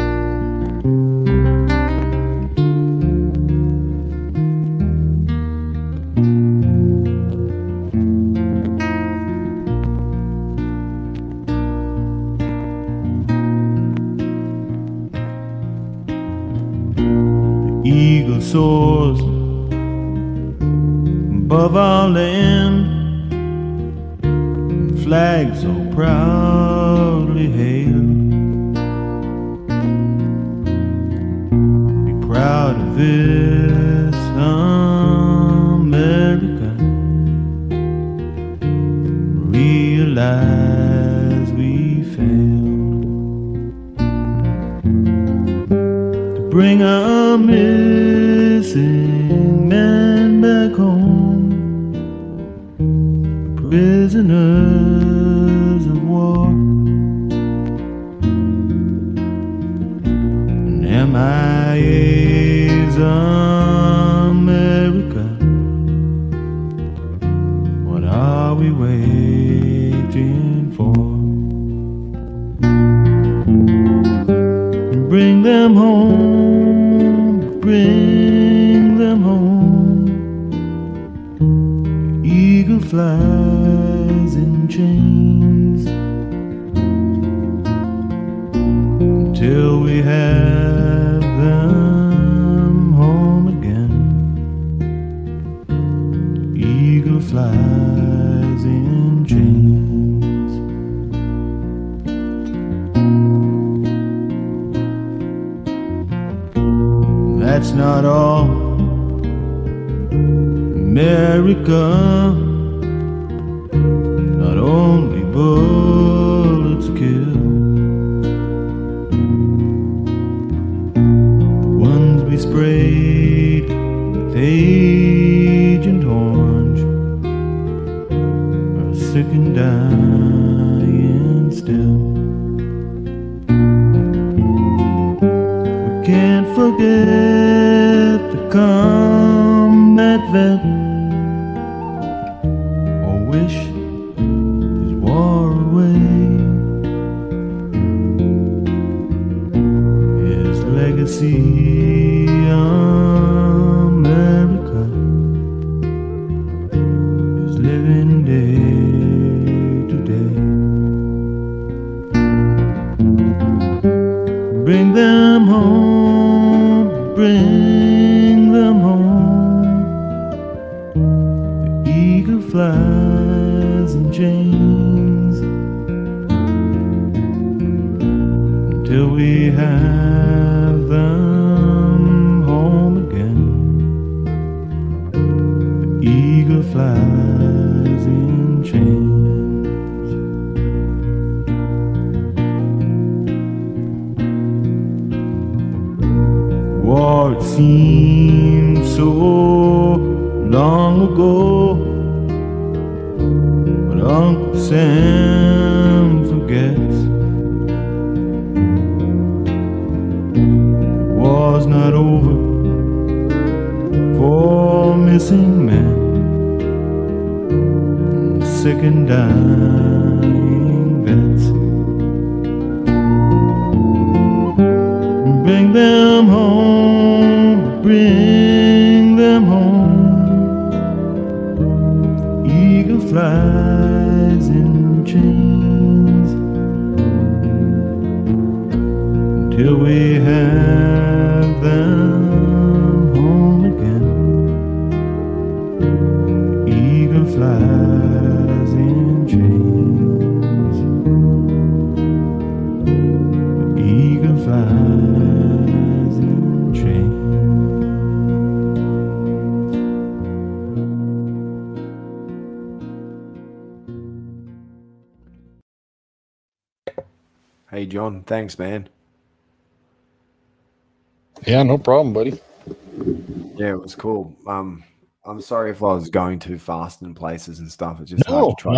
we sprayed with Agent Orange, are sick and dying still. We can't forget the. Con- Thanks, man. Yeah, no problem, buddy. Yeah, it was cool. Um, I'm sorry if I was going too fast in places and stuff. It's just hard No, to try.